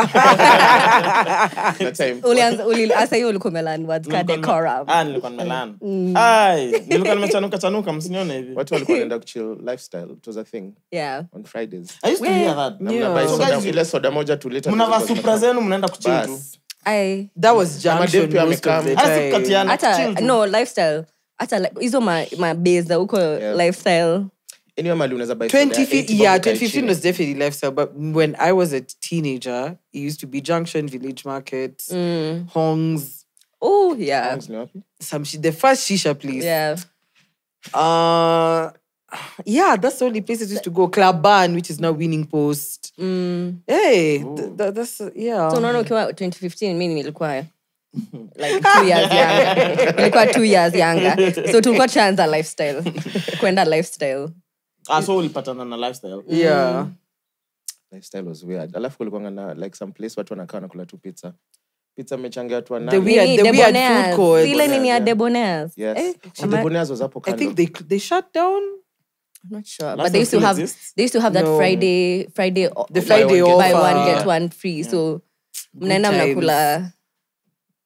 *laughs* Ulianza uli ah, asa hiyo ulikuwa melan words ka decorum. Ah, nilikuwa melan. Mm. Ai, nilikuwa nimechanuka chanuka msinione hivi. Watu walikuwa wanaenda kuchill lifestyle. It was a thing. Yeah. On Fridays. I used to hear that. Mnabai soda ile soda moja tu lita. Mnavaa supra zenu mnaenda kuchill tu. Ai. That was junction. Hata ah, no lifestyle hata hizo like, mabei huko lifestyle was definitely lifestyle but when i was a teenager it used to be junction village market mm. hongs oh yeah hongs some the first shisha please yeah uh yeah, that's the only places used to go. clubban which is now Winning Post. Mm. Hey, th- th- that's yeah. So no, no, 2015 mi nilikuwa like two years *laughs* younger ilikuwa two years younger so tulikuwa tunaanza lifestyle *laughs* kwenda lifestyle ah, so ulipatana na lifestyle yeah mm. lifestyle was weird alafu kulikuwa na like some place watu wanakaa na kula tu pizza pizza imechangia watu wanaile nini ya debonaires yes eh, so was hapo kando i think they they shut down I'm not sure, Last but they used to have exists? they used to have that no. Friday Friday the Friday buy one get, one, get one free. Yeah. So mnaenda mnakula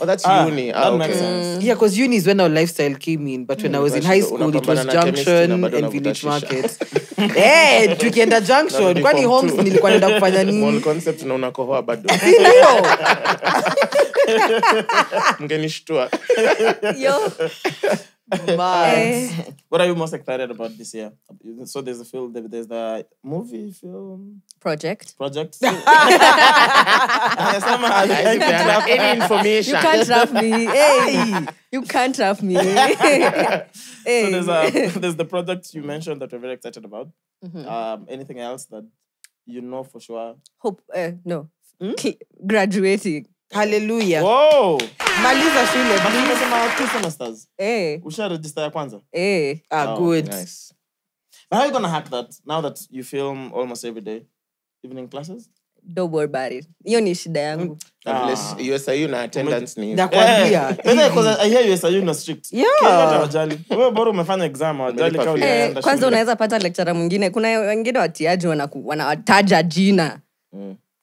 Oh, that's ah, uni. Ah, that okay. makes sense. Mm. Yeah, because uni is when our lifestyle came in. But when mm, I was in high school, it was Junction and Village Market. *laughs* eh, tukienda Junction, kwani homes nilikuwa naenda kufanya *laughs* nini? concept na unakohoa bado. *laughs* Ndio. Mgenishtua. Yo. Mad. *laughs* what are you most excited about this year? So there's a film, there's the movie film project. Project. *laughs* *laughs* any information. You can't trap me. Hey, you can't trap me. hey. So there's uh, a, there's the project you mentioned that we're very excited about. Mm -hmm. Um, anything else that you know for sure? Hope uh, no. Hmm? Graduating. haleluya maliza shuleusharejista eh. ya eh. ah, oh, ni shida yangu unaweza pata lecturer mwingine kuna wengine watiaji wanawataja jina mm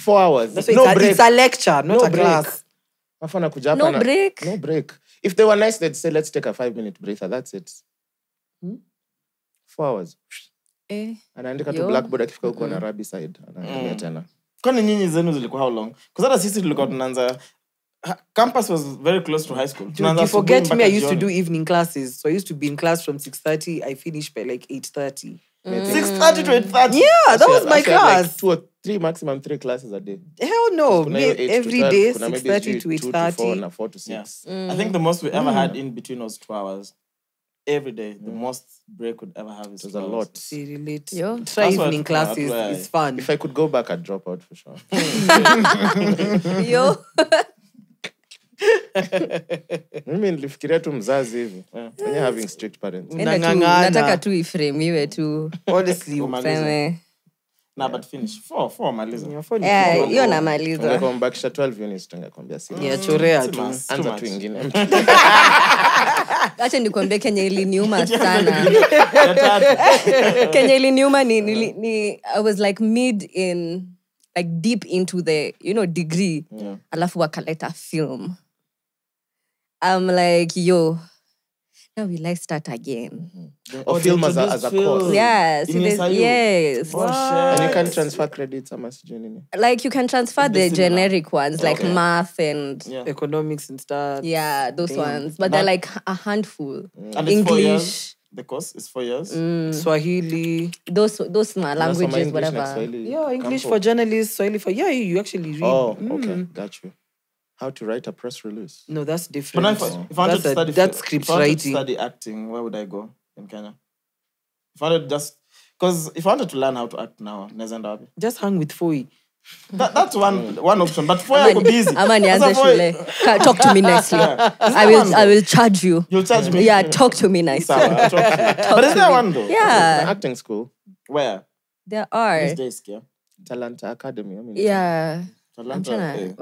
four hours. That's no it's, break. A, it's a lecture, not no a break. class. No na, break. No break. If they were nice, they'd say, let's take a five minute breather. That's it. Hmm? Four hours. Eh, anaandika tu blackboard akifika huko na rabi side anaangalia eh. tena kwani nyinyi zenu zilikuwa how long kwa hata sisi tulikuwa tunaanza campus was very close to high school Dude, you forget me i used to do evening classes so i used to be in class from 6:30 i finished by like 8:30 Mm. 6.30 to 8.30. Yeah, that was my class. Like two or three maximum three classes a day hell no every day 6.30 to 8.30 and 4 to 6 yeah. mm. i think the most we ever mm. had in between was two hours every day the mm. most break would ever have is a lot relate yo try evening classes I, is fun if i could go back i'd drop out for sure *laughs* yo *laughs* mimi nilifikiria tu mzazi hivi having strict parents nataka tu ifremiwe tu *laughs* honestly hiyo namaliza mbakisha nikuambia kenya iliniuma sana *laughs* kenya iliniuma ni, ni, ni i was like mid in like deep into the you know degree yeah. alafu wakaleta film i'm like yo yeah, will I start again? Mm-hmm. Or, or film as a, as a course. Yes. In it yes. What? Oh, and you can transfer credits ama Like you can transfer the, the generic ones oh, okay. like math and yeah. economics and stuff. Yeah, those Damn. ones. But that, they're like a handful. Mm. And English. The course is four years. Mm. Swahili. Those those ma, languages, whatever. English whatever. yeah, English for journalists, Swahili for yeah, you actually read. Oh, mm. okay, got you. how to write a press release. No, that's different. But if, I, if I wanted that's to study, a, that's script if I wanted writing. To study acting, where would I go in Kenya? If I wanted just because if I wanted to learn how to act now, Just hang with Foi. That, that's one one option. But Foi I'm busy. Ama nianze Talk to me nicely. Yeah. I will one, I will charge you. You'll charge yeah. me. Yeah, talk to me nicely. Talk to you. but is there one though? Yeah. Acting school. Where? There are. These days, yeah. Talanta Academy. I mean, yeah. Eh.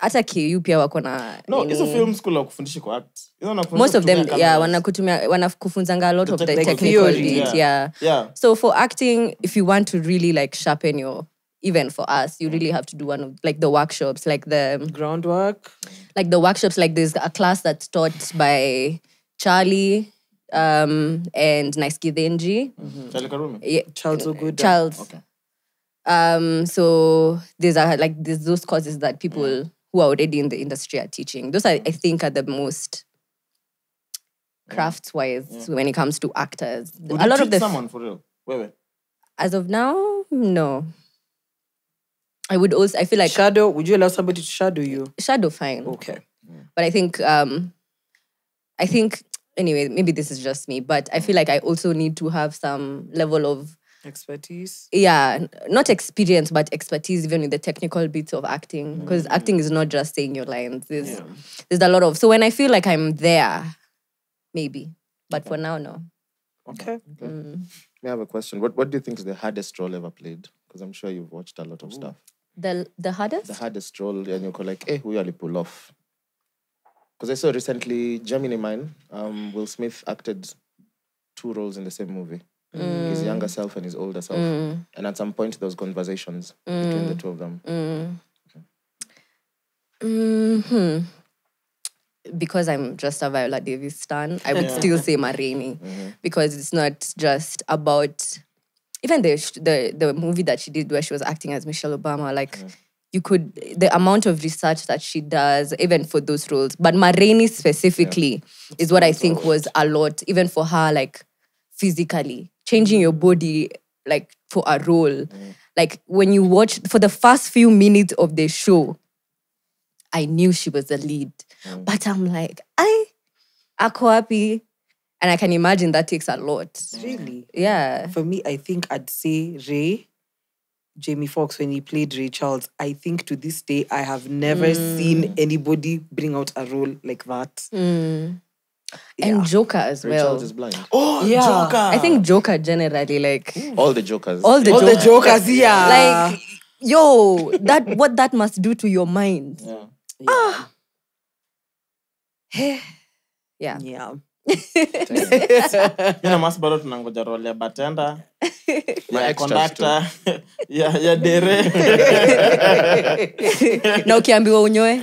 hata ku pia wako nawanakufunzangaso fo actin if you want to really like sharpen your even for us you really have to do one of like the workshops like the um, groundwork like the workshops like there's a class that's taught by charlie um and nice mm-hmm. Charlie Karume? Yeah, Charles Oguda. Charles. Okay. Um, so these are like these, those courses that people mm. who are already in the industry are teaching. Those are, I think are the most mm. crafts wise mm. when it comes to actors. Would a lot of the someone for real. Wait, wait. As of now, no. I would also. I feel like shadow. Would you allow somebody to shadow you? Shadow, fine. Okay. Yeah. Mm. But I think, um, I think anyway. Maybe this is just me, but I feel like I also need to have some level of expertise yeah not experience but expertise even in the technical bits of acting because mm. acting is not just saying your lines there's yeah. there's a lot of so when i feel like i'm there maybe but okay. for now no okay, okay. Mm. i have a question what what do you think is the hardest role ever played because i'm sure you've watched a lot of Ooh. stuff the the hardest the hardest role and you are like hey eh, who you pull off because i saw recently Gemini Man um, will smith acted two roles in the same movie Mm. His younger self and his older self. Mm. And at some point, those conversations mm. between the two of them. hmm Because I'm just a Viola Davis stan, I would yeah. still say Ma Rainey *laughs* mm-hmm. because it's not just about even the, the the movie that she did where she was acting as Michelle Obama. Like mm-hmm. you could the amount of research that she does even for those roles, but Ma Rainey specifically yeah. is what I think was a lot even for her. Like physically, changing your body like for a role. Mm. Like when you watch for the first few minutes of the show, I knew she was the lead. Mm. But I'm like, I ako happy. And I can imagine that takes a lot. Really? Yeah. For me, I think I'd say Ray, Jamie Foxx, when he played Ray Charles, I think to this day, I have never mm. seen anybody bring out a role like that. Mm. Yeah. And Joker as well. Rachel is blind. Oh, yeah. Joker. I think Joker generally, like all the Jokers. All the, all Jokers. the Jokers, yeah. Like, yo, that what that must do to your mind. Yeah. yeah. Ah. *sighs* yeah. Yeah. ina masi bado tunangoja role ya batenda *laughs* ya ya dere na ukiambiwa unyoe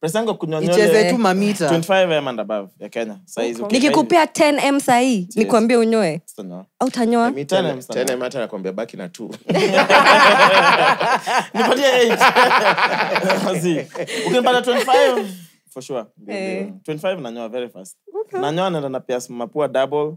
pesa yangu tu mamita 25m and above ya Kenya okay. Nikikupea 10m sahii nikwambie unyoe. Au hata baki na 2. *laughs* Nipatie 8. 25 for sure. 25 eh. nanyoa very fast. Okay. Nanyoa naenda na mapua double.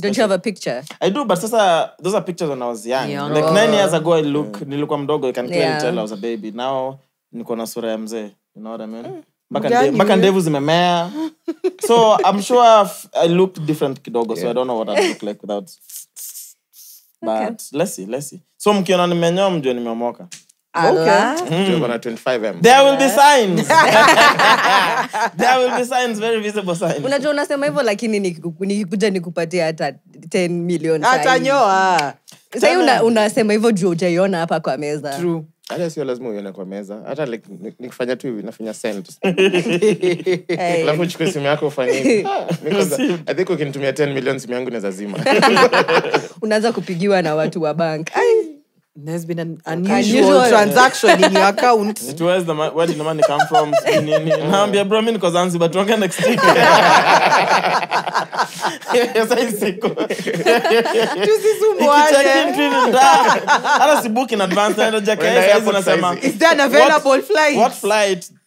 Don't you have a picture? I do, but sasa those are pictures when I was young. Like nine years ago I look, nilikuwa mdogo, can clearly yeah. tell I was a baby. Now niko na sura ya mzee. You know what I mean? Mm. mpaka ndevu zimemea so i'm sure i different kidogo yeah. so i don't know what i look like without but okay. let's see, let's see. so mkiona nimenyoa mjue nimeomoka Hmm. *laughs* *laughs* Unajua unasema hivo lakini nikikuja nikupatia hata 10 million. nyoa. Sasa unasema hivo juu hujaiona hapa kwa meza. True. Hata sio lazima uione kwa meza. Hata like, nikifanya tu hivi nafanya send. *laughs* Alafu uchukue simu yako ufanye. Ah, I think ukinitumia 10 million simu yangu inaweza zima. Unaanza kupigiwa na watu wa bank. Ai there's been an unusual, *laughs* transaction in your account. It was the where did the money come from? *laughs* Naambia bro, mimi niko Zanzibar, tuonge next week. *laughs* Is there an available flight? What flight?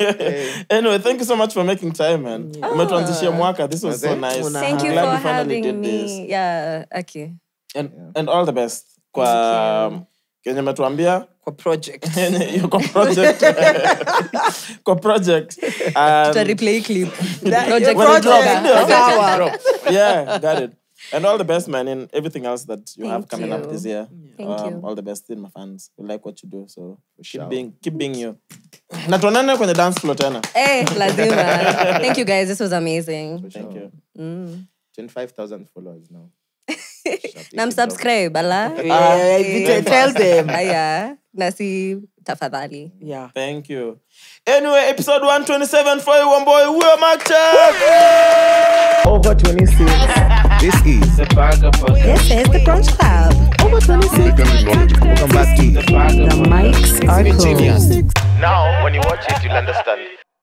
Eh. anyway, thank you so much for making time, man. Yeah. Umetuanzishia ah. mwaka. This was so nice. Thank you Glad for having did me. This. Yeah, okay. And, yeah. and all the best kwa kenye metuambia kwa project *laughs* kwa project *laughs* kwa project um, tuta replay clip project. project. *laughs* yeah got it And all the best, man, in everything else that you Thank have coming you. up this year. Thank um, you. All the best in my fans. We like what you do, so keep being keep being you. Na tuonane kwenye dance floor tena. Eh, lazima. *laughs* Thank you guys. This was amazing. Thank, Thank you. Mm. 25,000 followers now. *laughs* na msubscribe ala *laughs* ah, yeah. tell them aya nasi tafadhali yeah. thank you anyway episode 127 for you one boy we are over 26 This is This is the Crunch Club. Oh, 26. let me see. Welcome back, The mics are cool. Now, when you watch it, you'll understand.